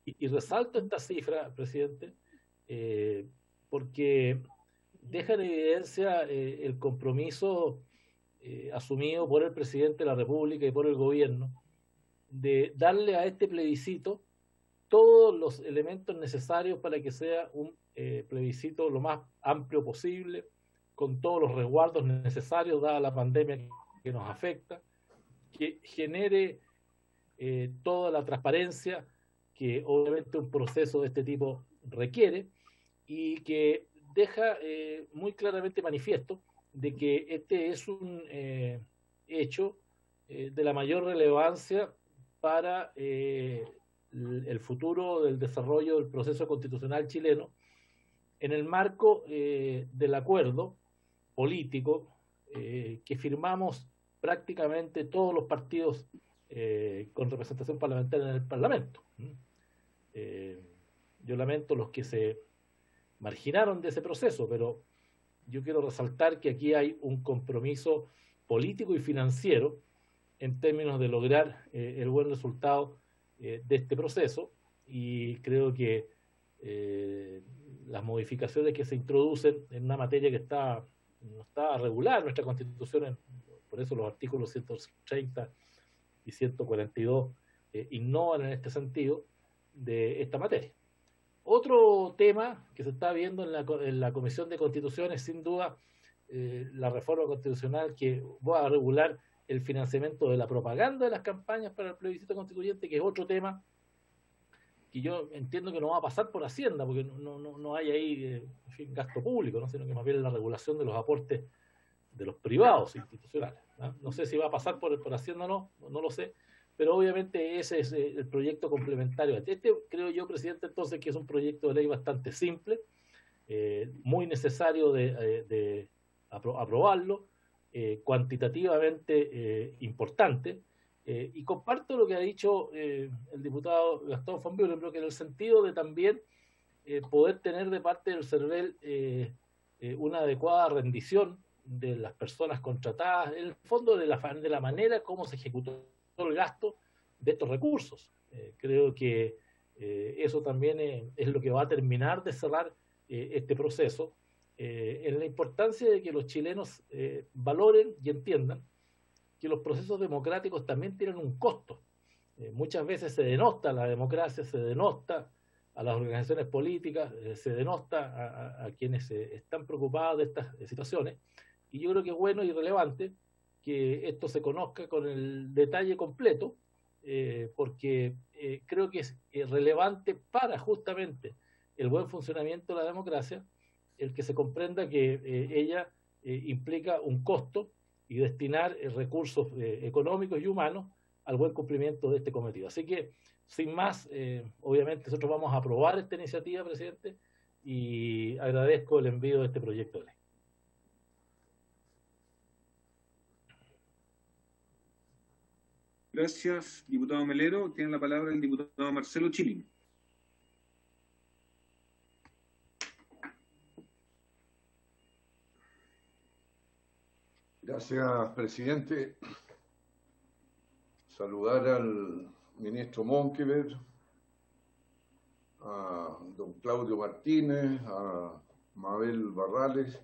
Y, y resalto esta cifra, presidente, porque deja en evidencia eh, el compromiso eh, asumido por el presidente de la República y por el gobierno de darle a este plebiscito todos los elementos necesarios para que sea un eh, plebiscito lo más amplio posible, con todos los resguardos necesarios dada la pandemia que nos afecta, que genere toda la transparencia que obviamente un proceso de este tipo requiere y que deja eh, muy claramente manifiesto de que este es un eh, hecho eh, de la mayor relevancia para el futuro del desarrollo del proceso constitucional chileno en el marco del acuerdo político que firmamos prácticamente todos los partidos con representación parlamentaria en el Parlamento. yo lamento los que se marginaron de ese proceso, pero yo quiero resaltar que aquí hay un compromiso político y financiero en términos de lograr eh, el buen resultado eh, de este proceso y creo que eh, las modificaciones que se introducen en una materia que está no está regular nuestra constitución, por eso los artículos 130 y 142 innovan en este sentido de esta materia. Otro tema que se está viendo en la, en la Comisión de Constitución es sin duda eh, la reforma constitucional que va a regular el financiamiento de la propaganda de las campañas para el plebiscito constituyente, que es otro tema que yo entiendo que no va a pasar por Hacienda, porque no, no, no hay ahí eh, gasto público, ¿no? sino que más bien la regulación de los aportes de los privados institucionales. ¿no? sé si va a pasar por, por Hacienda o no, no lo sé, pero obviamente ese es eh, el proyecto complementario. Este creo yo, presidente, entonces que es un proyecto de ley bastante simple, eh, muy necesario de, eh, aprobarlo, cuantitativamente importante, y comparto lo que ha dicho el diputado Gastón von Bühlenbrock en el sentido de también poder tener de parte del CERVEL una adecuada rendición de las personas contratadas, en el fondo de la, de la manera como se ejecutó el gasto de estos recursos. Eh, creo que eh, eso también es, lo que va a terminar de cerrar este proceso, en la importancia de que los chilenos valoren y entiendan que los procesos democráticos también tienen un costo. muchas veces se denosta la democracia, se denosta a las organizaciones políticas, se denosta a, quienes están preocupados de estas situaciones. Y yo creo que es bueno y relevante que esto se conozca con el detalle completo, eh, porque eh, creo que es relevante para justamente el buen funcionamiento de la democracia el que se comprenda que eh, ella implica un costo y destinar recursos económicos y humanos al buen cumplimiento de este cometido. Así que, sin más, obviamente nosotros vamos a aprobar esta iniciativa, presidente, y agradezco el envío de este proyecto de ley. Gracias, diputado Melero. Tiene la palabra el diputado Marcelo Chilín. Gracias, presidente. Saludar al ministro Monkever, a don Claudio Martínez, a Mabel Barrales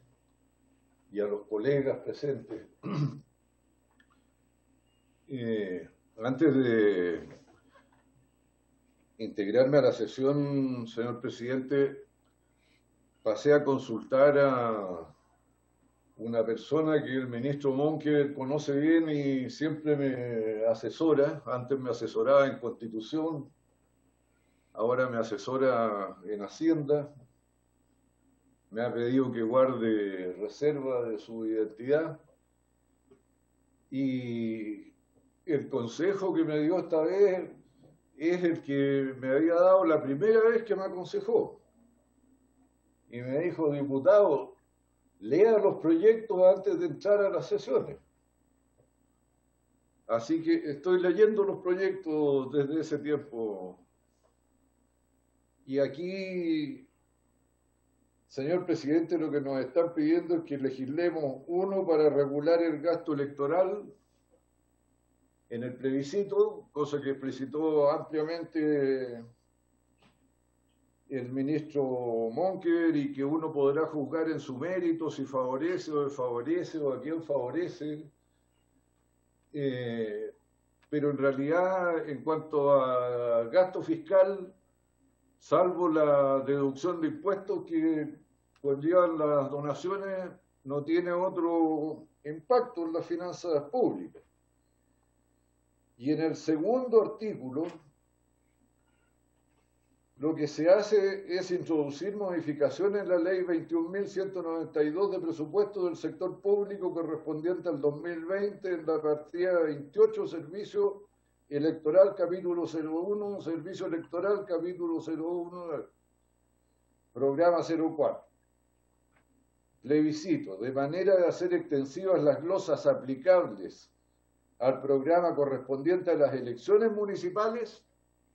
y a los colegas presentes. Eh, antes de integrarme a la sesión, señor presidente, pasé a consultar a una persona que el ministro Monque conoce bien y siempre me asesora. Antes me asesoraba en Constitución, ahora me asesora en Hacienda. Me ha pedido que guarde reserva de su identidad. Y el consejo que me dio esta vez es el que me había dado la primera vez que me aconsejó. Y me dijo, diputado, lea los proyectos antes de entrar a las sesiones. Así que estoy leyendo los proyectos desde ese tiempo. Y aquí, señor presidente, lo que nos están pidiendo es que legislemos uno para regular el gasto electoral en el plebiscito, cosa que explicitó ampliamente el ministro Monker y que uno podrá juzgar en su mérito si favorece o desfavorece o a quién favorece. Eh, pero en realidad, en cuanto a gasto fiscal, salvo la deducción de impuestos que conllevan las donaciones, no tiene otro impacto en las finanzas públicas. Y en el segundo artículo, lo que se hace es introducir modificaciones en la ley 21.192 de presupuesto del sector público correspondiente al 2020 en la partida 28, servicio electoral capítulo 01, servicio electoral capítulo 01, programa 04. Plebiscito, de manera de hacer extensivas las glosas aplicables al programa correspondiente a las elecciones municipales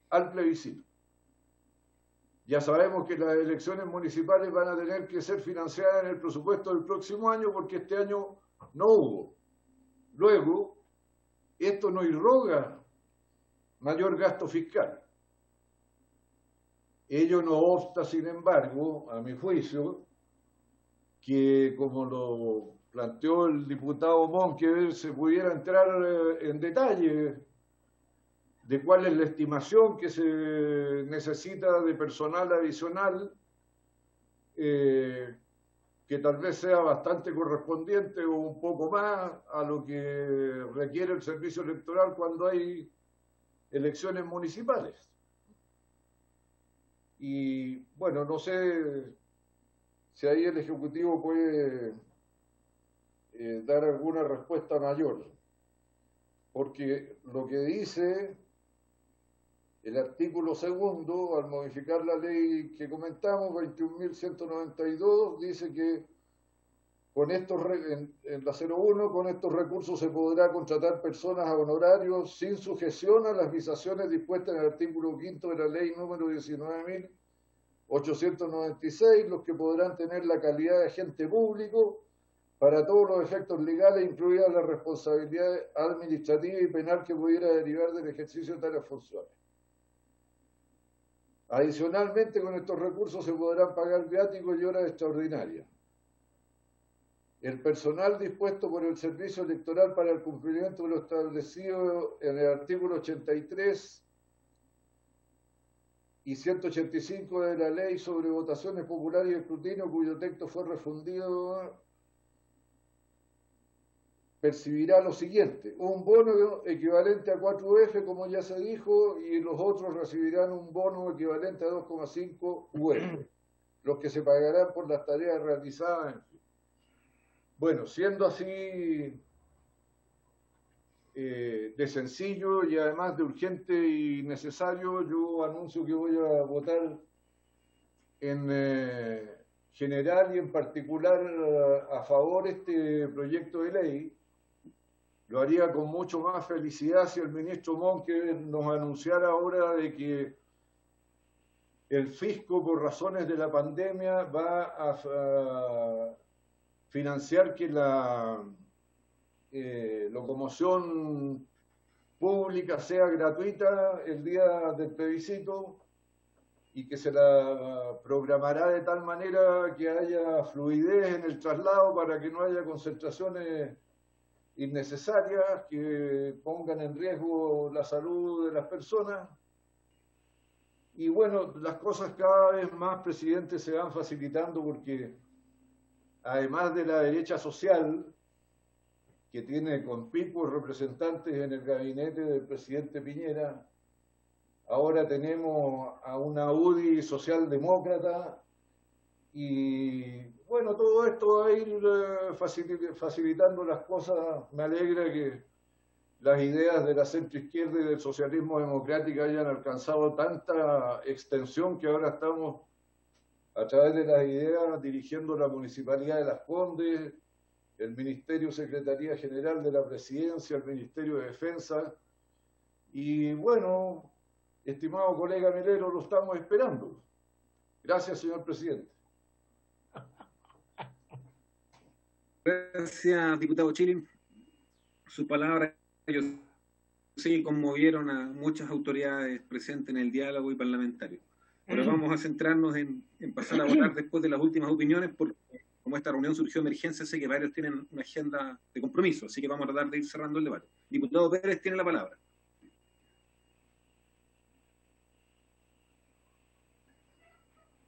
al plebiscito. Ya sabemos que las elecciones municipales van a tener que ser financiadas en el presupuesto del próximo año porque este año no hubo. Luego, esto no irroga mayor gasto fiscal. Ello no obsta, sin embargo, a mi juicio, que como lo planteó el diputado Mon que se pudiera entrar eh, en detalle de cuál es la estimación que se necesita de personal adicional, eh, que tal vez sea bastante correspondiente o un poco más a lo que requiere el servicio electoral cuando hay elecciones municipales. Y bueno, no sé si ahí el Ejecutivo puede eh, dar alguna respuesta mayor, porque lo que dice el artículo segundo, al modificar la ley que comentamos, 21.192, dice que con estos en, en, la 01, con estos recursos se podrá contratar personas a honorarios sin sujeción a las visaciones dispuestas en el artículo quinto de la ley número 19.896, los que podrán tener la calidad de agente público para todos los efectos legales, incluida la responsabilidad administrativa y penal que pudiera derivar del ejercicio de tales funciones. Adicionalmente, con estos recursos se podrán pagar viáticos y horas extraordinarias. El personal dispuesto por el Servicio Electoral para el cumplimiento de lo establecido en el artículo 83 y 185 de la Ley sobre Votaciones Populares y Escrutinio, cuyo texto fue refundido, percibirá lo siguiente, un bono equivalente a 4F, como ya se dijo, y los otros recibirán un bono equivalente a 2,5 UF, los que se pagarán por las tareas realizadas. Bueno, siendo así eh, de sencillo y además de urgente y necesario, yo anuncio que voy a votar en eh, general y en particular a, favor de este proyecto de ley. Lo haría con mucho más felicidad si el ministro Monque nos anunciara ahora de que el fisco, por razones de la pandemia, va a financiar que la eh, locomoción pública sea gratuita el día del plebiscito y que se la programará de tal manera que haya fluidez en el traslado para que no haya concentraciones innecesarias que pongan en riesgo la salud de las personas. Y bueno, las cosas cada vez más, presidente, se van facilitando porque además de la derecha social, que tiene conspicuos representantes en el gabinete del presidente Piñera. Ahora tenemos a una UDI socialdemócrata y bueno, todo esto va a ir eh, facilitando las cosas. Me alegra que las ideas de la centroizquierda y del socialismo democrático hayan alcanzado tanta extensión que ahora estamos a través de las ideas dirigiendo la Municipalidad de Las Condes, el Ministerio Secretaría General de la Presidencia, el Ministerio de Defensa. Y bueno, estimado colega Melero, lo estamos esperando. Gracias, señor presidente. Gracias, diputado Chile. Su palabra, yo sí conmovieron a muchas autoridades presentes en el diálogo y parlamentario. Ahora vamos a centrarnos en, en pasar a votar después de las últimas opiniones, porque como esta reunión surgió de emergencia, sé que varios tienen una agenda de compromiso, así que vamos a tratar de ir cerrando el debate. Diputado Pérez tiene la palabra.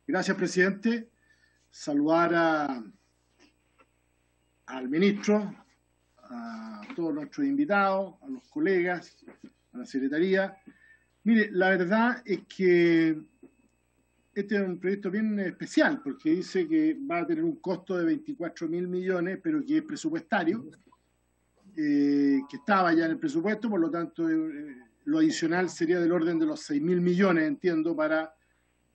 Gracias, presidente. Saludar al ministro, a todos nuestros invitados, a los colegas, a la secretaría. Mire, la verdad es que este es un proyecto bien especial porque dice que va a tener un costo de 24 mil millones, pero que es presupuestario, eh, que estaba ya en el presupuesto, por lo tanto eh, lo adicional sería del orden de los 6 mil millones, entiendo, para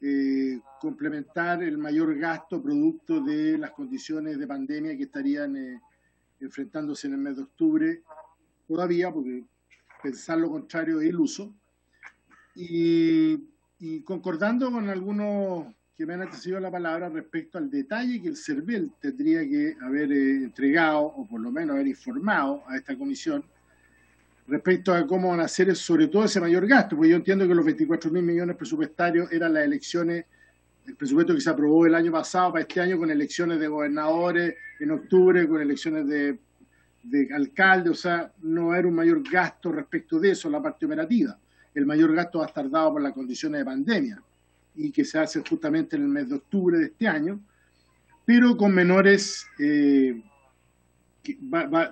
eh, complementar el mayor gasto producto de las condiciones de pandemia que estarían enfrentándose en el mes de octubre todavía, porque pensar lo contrario es iluso. Y concordando con algunos que me han antecedido la palabra respecto al detalle que el CERVEL tendría que haber eh, entregado, o por lo menos haber informado a esta comisión, respecto a cómo van a hacer sobre todo ese mayor gasto, porque yo entiendo que los 24 mil millones presupuestarios eran las elecciones, el presupuesto que se aprobó el año pasado para este año con elecciones de gobernadores en octubre, con elecciones de, de alcalde, o sea, no era un mayor gasto respecto de eso, la parte operativa. El mayor gasto va a estar dado por las condiciones de pandemia y que se hace justamente en el mes de octubre de este año, pero con menores, eh,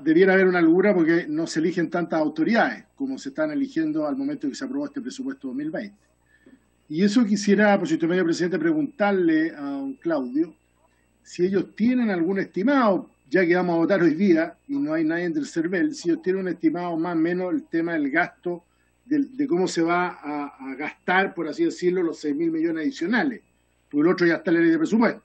debiera haber una locura porque no se eligen tantas autoridades como se están eligiendo al momento que se aprobó este presupuesto 2020. Y eso quisiera, por si medio presidente, preguntarle a don Claudio si ellos tienen algún estimado, ya que vamos a votar hoy día y no hay nadie del CERVEL, si ellos tienen un estimado más o menos el tema del gasto de, cómo se va a, gastar, por así decirlo, los 6 mil millones adicionales, porque el otro ya está la ley de presupuesto,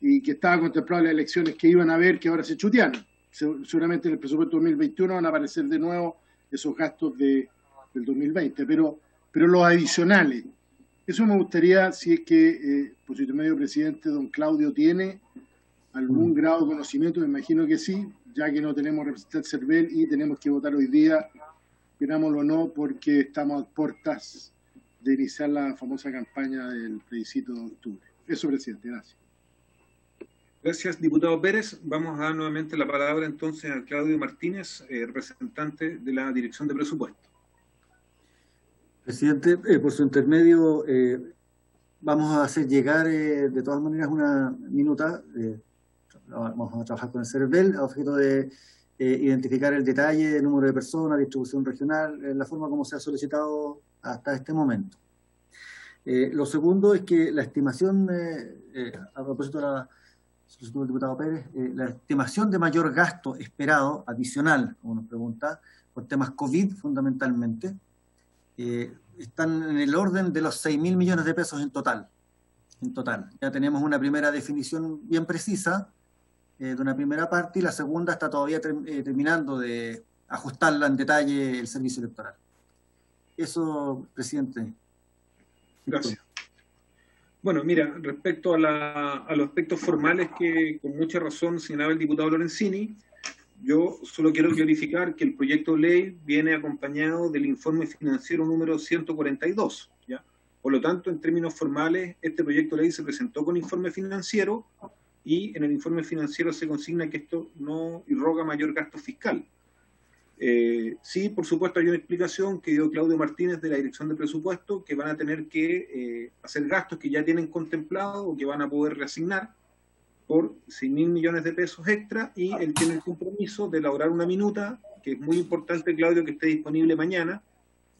y que estaba contemplado las elecciones que iban a haber, que ahora se chutearon. Seguramente en el presupuesto 2021 van a aparecer de nuevo esos gastos de, del 2020, pero, pero los adicionales. Eso me gustaría, si es que, eh, por si medio presidente, don Claudio, tiene algún mm. grado de conocimiento, me imagino que sí, ya que no tenemos representante CERVEL y tenemos que votar hoy día querámoslo o no, porque estamos a puertas de iniciar la famosa campaña del plebiscito de octubre. Eso, presidente, gracias. Gracias, diputado Pérez. Vamos a dar nuevamente la palabra entonces a Claudio Martínez, eh, representante de la Dirección de Presupuesto. Presidente, eh, por su intermedio, eh, vamos a hacer llegar de todas maneras una minuta. vamos a trabajar con el CERVEL a objeto de identificar el detalle, el número de personas, distribución regional, la forma como se ha solicitado hasta este momento. lo segundo es que la estimación, a propósito de la el diputado Pérez, eh, la estimación de mayor gasto esperado, adicional, como nos pregunta, por temas COVID fundamentalmente, eh, están en el orden de los 6 mil millones de pesos en total. En total. Ya tenemos una primera definición bien precisa eh, de una primera parte y la segunda está todavía terminando de ajustarla en detalle el servicio electoral. Eso, presidente. Gracias. Bueno, mira, respecto a, los aspectos formales que con mucha razón señalaba el diputado Lorenzini, yo solo quiero clarificar que el proyecto de ley viene acompañado del informe financiero número 142. ¿ya? Por lo tanto, en términos formales, este proyecto de ley se presentó con informe financiero y en el informe financiero se consigna que esto no irroga mayor gasto fiscal. Eh, sí, por supuesto, hay una explicación que dio Claudio Martínez de la Dirección de Presupuesto, que van a tener que eh, hacer gastos que ya tienen contemplado o que van a poder reasignar por 6 mil millones de pesos extra y él tiene el compromiso de elaborar una minuta, que es muy importante, Claudio, que esté disponible mañana,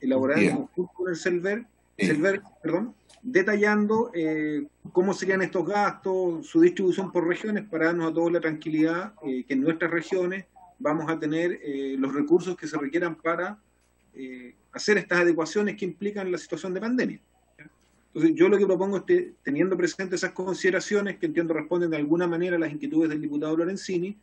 elaborar en conjunto con el CELVER, perdón, detallando eh, cómo serían estos gastos, su distribución por regiones, para darnos a todos la tranquilidad que en nuestras regiones vamos a tener eh, los recursos que se requieran para eh, hacer estas adecuaciones que implican la situación de pandemia. Entonces, yo lo que propongo es que, teniendo presentes esas consideraciones, que entiendo responden de alguna manera a las inquietudes del diputado Lorenzini,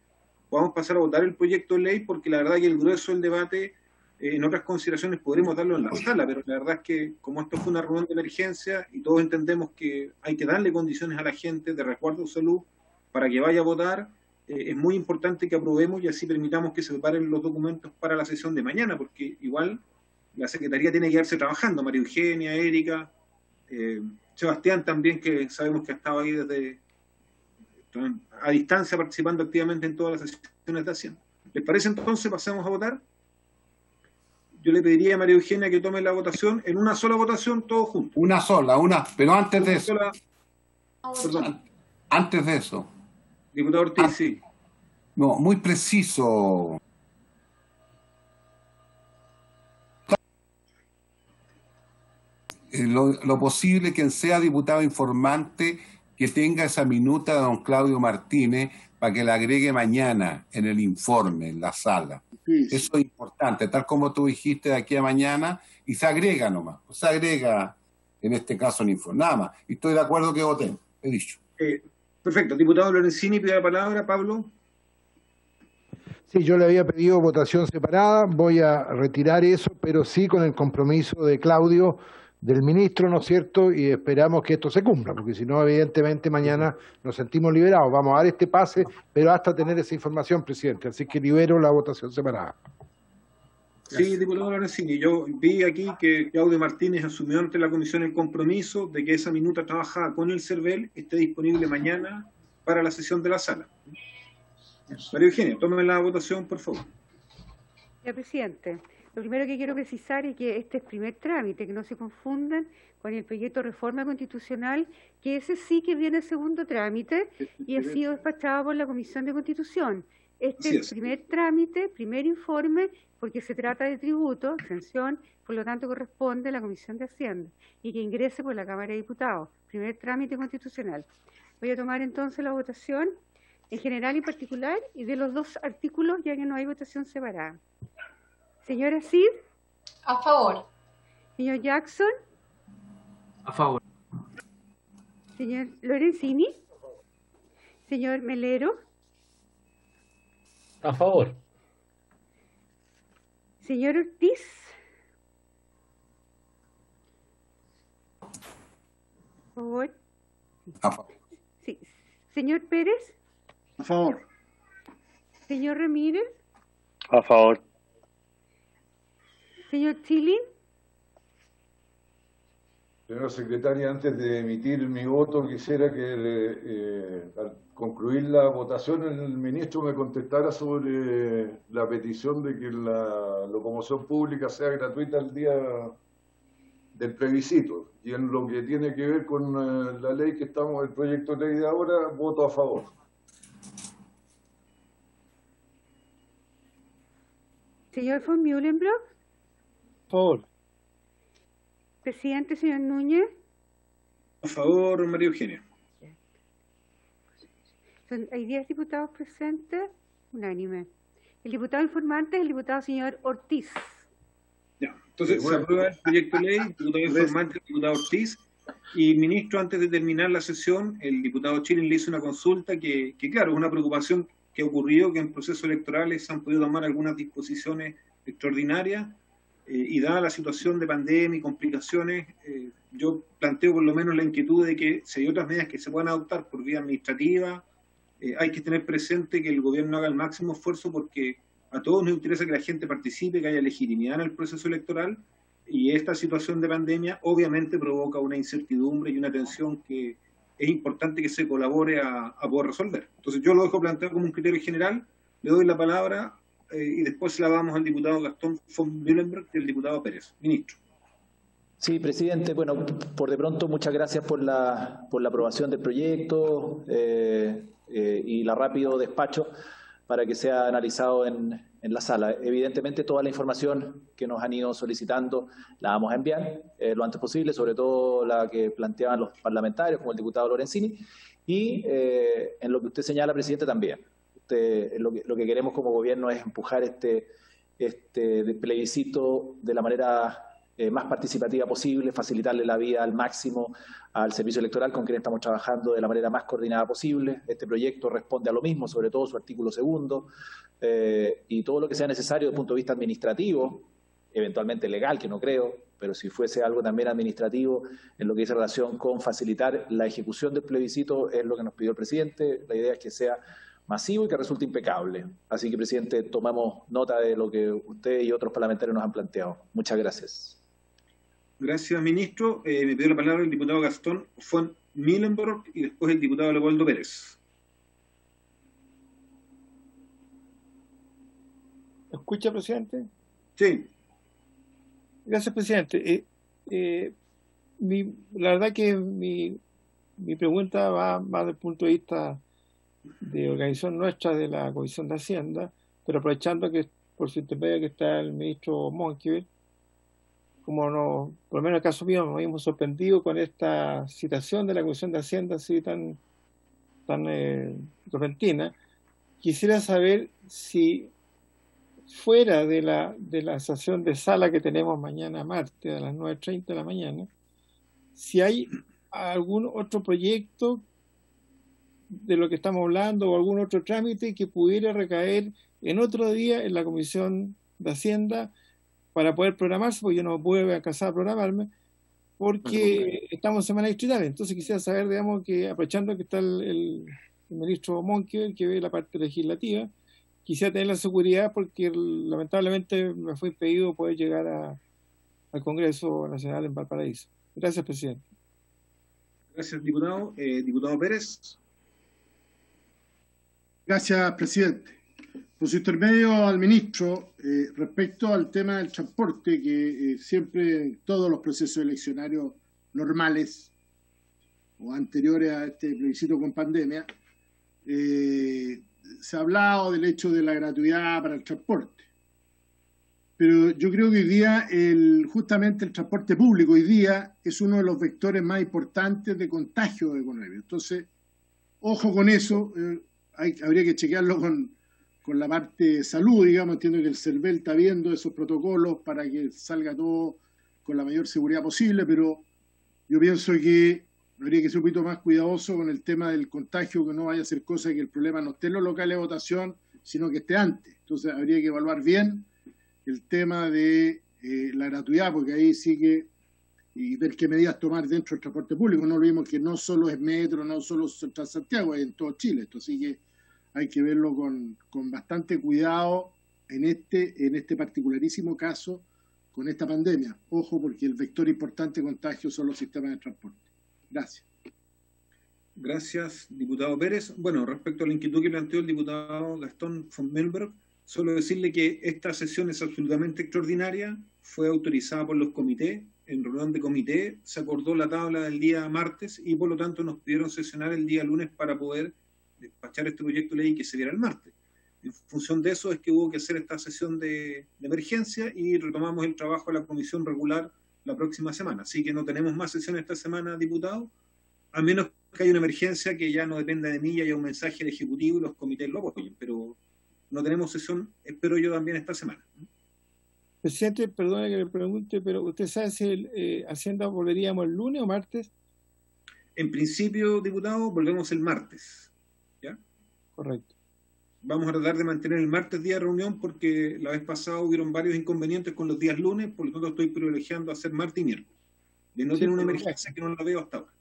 podamos pasar a votar el proyecto de ley, porque la verdad que el grueso del debate, eh, en otras consideraciones, podremos darlo en la sala, pero la verdad es que como esto fue una reunión de emergencia y todos entendemos que hay que darle condiciones a la gente de resguardo de salud para que vaya a votar, eh, es muy importante que aprobemos y así permitamos que se preparen los documentos para la sesión de mañana, porque igual la Secretaría tiene que irse trabajando, María Eugenia, Erika, eh, Sebastián también, que sabemos que ha estado ahí desde a distancia participando activamente en todas las sesiones de Hacienda. ¿Les parece entonces? Pasamos a votar. Yo le pediría a María Eugenia que tome la votación en una sola votación, todos juntos. Una sola, una, pero antes de eso. Perdón. Antes de eso. Diputado Ortiz, ah, sí. No, muy preciso. Eh, lo, posible quien sea diputado informante que tenga esa minuta de don Claudio Martínez para que la agregue mañana en el informe, en la sala. Eso es importante, tal como tú dijiste de aquí a mañana, y se agrega nomás, se agrega en este caso el informe, nada más. Y estoy de acuerdo que voten, he dicho. Eh, Perfecto. Diputado Lorenzini pide la palabra. Pablo. Sí, yo le había pedido votación separada. Voy a retirar eso, pero sí con el compromiso de Claudio, del ministro, ¿no es cierto? Y esperamos que esto se cumpla, porque si no, evidentemente mañana nos sentimos liberados. Vamos a dar este pase, pero hasta tener esa información, presidente. Así que libero la votación separada. Sí, diputado Lorenzini, yo vi aquí que Claudio Martínez asumió ante la comisión el compromiso de que esa minuta trabajada con el CERVEL esté disponible mañana para la sesión de la sala. María Eugenia, tomen la votación, por favor. Señor presidente, lo primero que quiero precisar es que este es primer trámite, que no se confundan con el proyecto de reforma constitucional, que ese sí que viene segundo trámite y ha sido despachado por la Comisión de Constitución. Este es el primer trámite, primer informe, porque se trata de tributo, exención, por lo tanto corresponde a la Comisión de Hacienda y que ingrese por la Cámara de Diputados. Primer trámite constitucional. Voy a tomar entonces la votación en general y particular y de los dos artículos, ya que no hay votación separada. Señora Cid. A favor. Señor Jackson. A favor. Señor Lorenzini. Señor Melero. A favor. Señor Ortiz. Por favor. A favor. Sí. Señor Pérez. A favor. Señor Ramírez. A favor. Señor Chilin. Señora secretaria, antes de emitir mi voto, quisiera que eh, al concluir la votación el ministro me contestara sobre la petición de que la locomoción pública sea gratuita el día del plebiscito. Y en lo que tiene que ver con eh, la ley que estamos, el proyecto de ley de ahora, voto a favor. Señor von Mühlenbrock. Por favor. Presidente, señor Núñez. A favor, María Eugenia. Son, hay 10 diputados presentes, unánime. El diputado informante es el diputado señor Ortiz. Ya, entonces se aprueba el proyecto de ley, el diputado informante, el diputado Ortiz. Y ministro, antes de terminar la sesión, el diputado Chile le hizo una consulta que, que, claro, es una preocupación que ha ocurrido, que en procesos electorales se han podido tomar algunas disposiciones extraordinarias eh, y dada la situación de pandemia y complicaciones, eh, yo planteo por lo menos la inquietud de que si hay otras medidas que se puedan adoptar por vía administrativa, eh, hay que tener presente que el gobierno haga el máximo esfuerzo porque a todos nos interesa que la gente participe, que haya legitimidad en el proceso electoral y esta situación de pandemia obviamente provoca una incertidumbre y una tensión que es importante que se colabore a, poder resolver. Entonces yo lo dejo planteado como un criterio general, le doy la palabra eh, y después la damos al diputado Gastón von Willenberg y al diputado Pérez. Ministro. Sí, presidente. Bueno, por de pronto, muchas gracias por la, por la aprobación del proyecto eh, eh, y la rápido despacho para que sea analizado en, en, la sala. Evidentemente, toda la información que nos han ido solicitando la vamos a enviar lo antes posible, sobre todo la que planteaban los parlamentarios, como el diputado Lorenzini, y en lo que usted señala, presidente, también. Este, lo, que, lo, que, queremos como gobierno es empujar este, este plebiscito de la manera eh, más participativa posible, facilitarle la vida al máximo al servicio electoral con quien estamos trabajando de la manera más coordinada posible. Este proyecto responde a lo mismo, sobre todo su artículo segundo, eh, y todo lo que sea necesario desde el punto de vista administrativo, eventualmente legal, que no creo, pero si fuese algo también administrativo, en lo que dice relación con facilitar la ejecución del plebiscito, es lo que nos pidió el presidente. La idea es que sea masivo y que resulte impecable. Así que, presidente, tomamos nota de lo que usted y otros parlamentarios nos han planteado. Muchas gracias. Gracias, ministro. Eh, me pidió la palabra el diputado Gastón von Millenborg y después el diputado Leopoldo Pérez. ¿Escucha, presidente? Sí. Gracias, presidente. Eh, eh, mi, la verdad que mi, mi pregunta va más desde el punto de vista de organización nuestra de la Comisión de Hacienda, pero aprovechando que por su intermedio que está el ministro Monkiewicz, como no, por lo menos en el caso mío, nos habíamos sorprendido con esta citación de la Comisión de Hacienda así tan, tan eh, repentina, quisiera saber si fuera de la, de la sesión de sala que tenemos mañana martes a las 9.30 de la mañana, si hay algún otro proyecto de lo que estamos hablando o algún otro trámite que pudiera recaer en otro día en la Comisión de Hacienda para poder programarse, porque yo no puedo alcanzar a programarme, porque estamos en semana distrital. Entonces quisiera saber, digamos, que aprovechando que está el, ministro Monque, que ve la parte legislativa, quisiera tener la seguridad porque lamentablemente me fue impedido poder llegar a, al Congreso Nacional en Valparaíso. Gracias, presidente. Gracias, diputado. Eh, diputado Pérez. Gracias, presidente. Por su intermedio al ministro, eh, respecto al tema del transporte, que eh, siempre en todos los procesos eleccionarios normales o anteriores a este plebiscito con pandemia, eh, se ha hablado del hecho de la gratuidad para el transporte. Pero yo creo que hoy día, el, justamente el transporte público hoy día es uno de los vectores más importantes de contagio económico. Entonces, ojo con eso habría que chequearlo con, con la parte de salud, digamos, entiendo que el CERVEL está viendo esos protocolos para que salga todo con la mayor seguridad posible, pero yo pienso que habría que ser un poquito más cuidadoso con el tema del contagio, que no vaya a ser cosa que el problema no esté en los locales de votación, sino que esté antes. Entonces habría que evaluar bien el tema de eh, la gratuidad, porque ahí sí que y ver qué medidas tomar dentro del transporte público. No olvidemos que no solo es metro, no solo es Santiago, es en todo Chile. Esto así que hay que verlo con, con, bastante cuidado en este, en este particularísimo caso, con esta pandemia. Ojo, porque el vector importante de contagio son los sistemas de transporte. Gracias. Gracias, diputado Pérez. Bueno, respecto a la inquietud que planteó el diputado Gastón von Melberg, solo decirle que esta sesión es absolutamente extraordinaria, fue autorizada por los comités, en reunión de comité se acordó la tabla del día martes y por lo tanto nos pidieron sesionar el día lunes para poder despachar este proyecto de ley que se viera el martes. En función de eso es que hubo que hacer esta sesión de, de emergencia y retomamos el trabajo de la comisión regular la próxima semana. Así que no tenemos más sesiones esta semana, diputado, a menos que haya una emergencia que ya no dependa de mí y haya un mensaje del Ejecutivo y los comités lo apoyen, pero no tenemos sesión, espero yo también esta semana. Presidente, perdone que le pregunte, pero ¿usted sabe si el, eh, Hacienda volveríamos el lunes o martes? En principio, diputado, volvemos el martes. Correcto. Vamos a tratar de mantener el martes día de reunión porque la vez pasada hubieron varios inconvenientes con los días lunes, por lo tanto estoy privilegiando hacer martes y miércoles. De no sí, tener una emergencia que no la veo hasta ahora.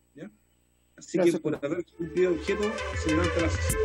Así que por haber cumplido el objeto, se levanta la sesión.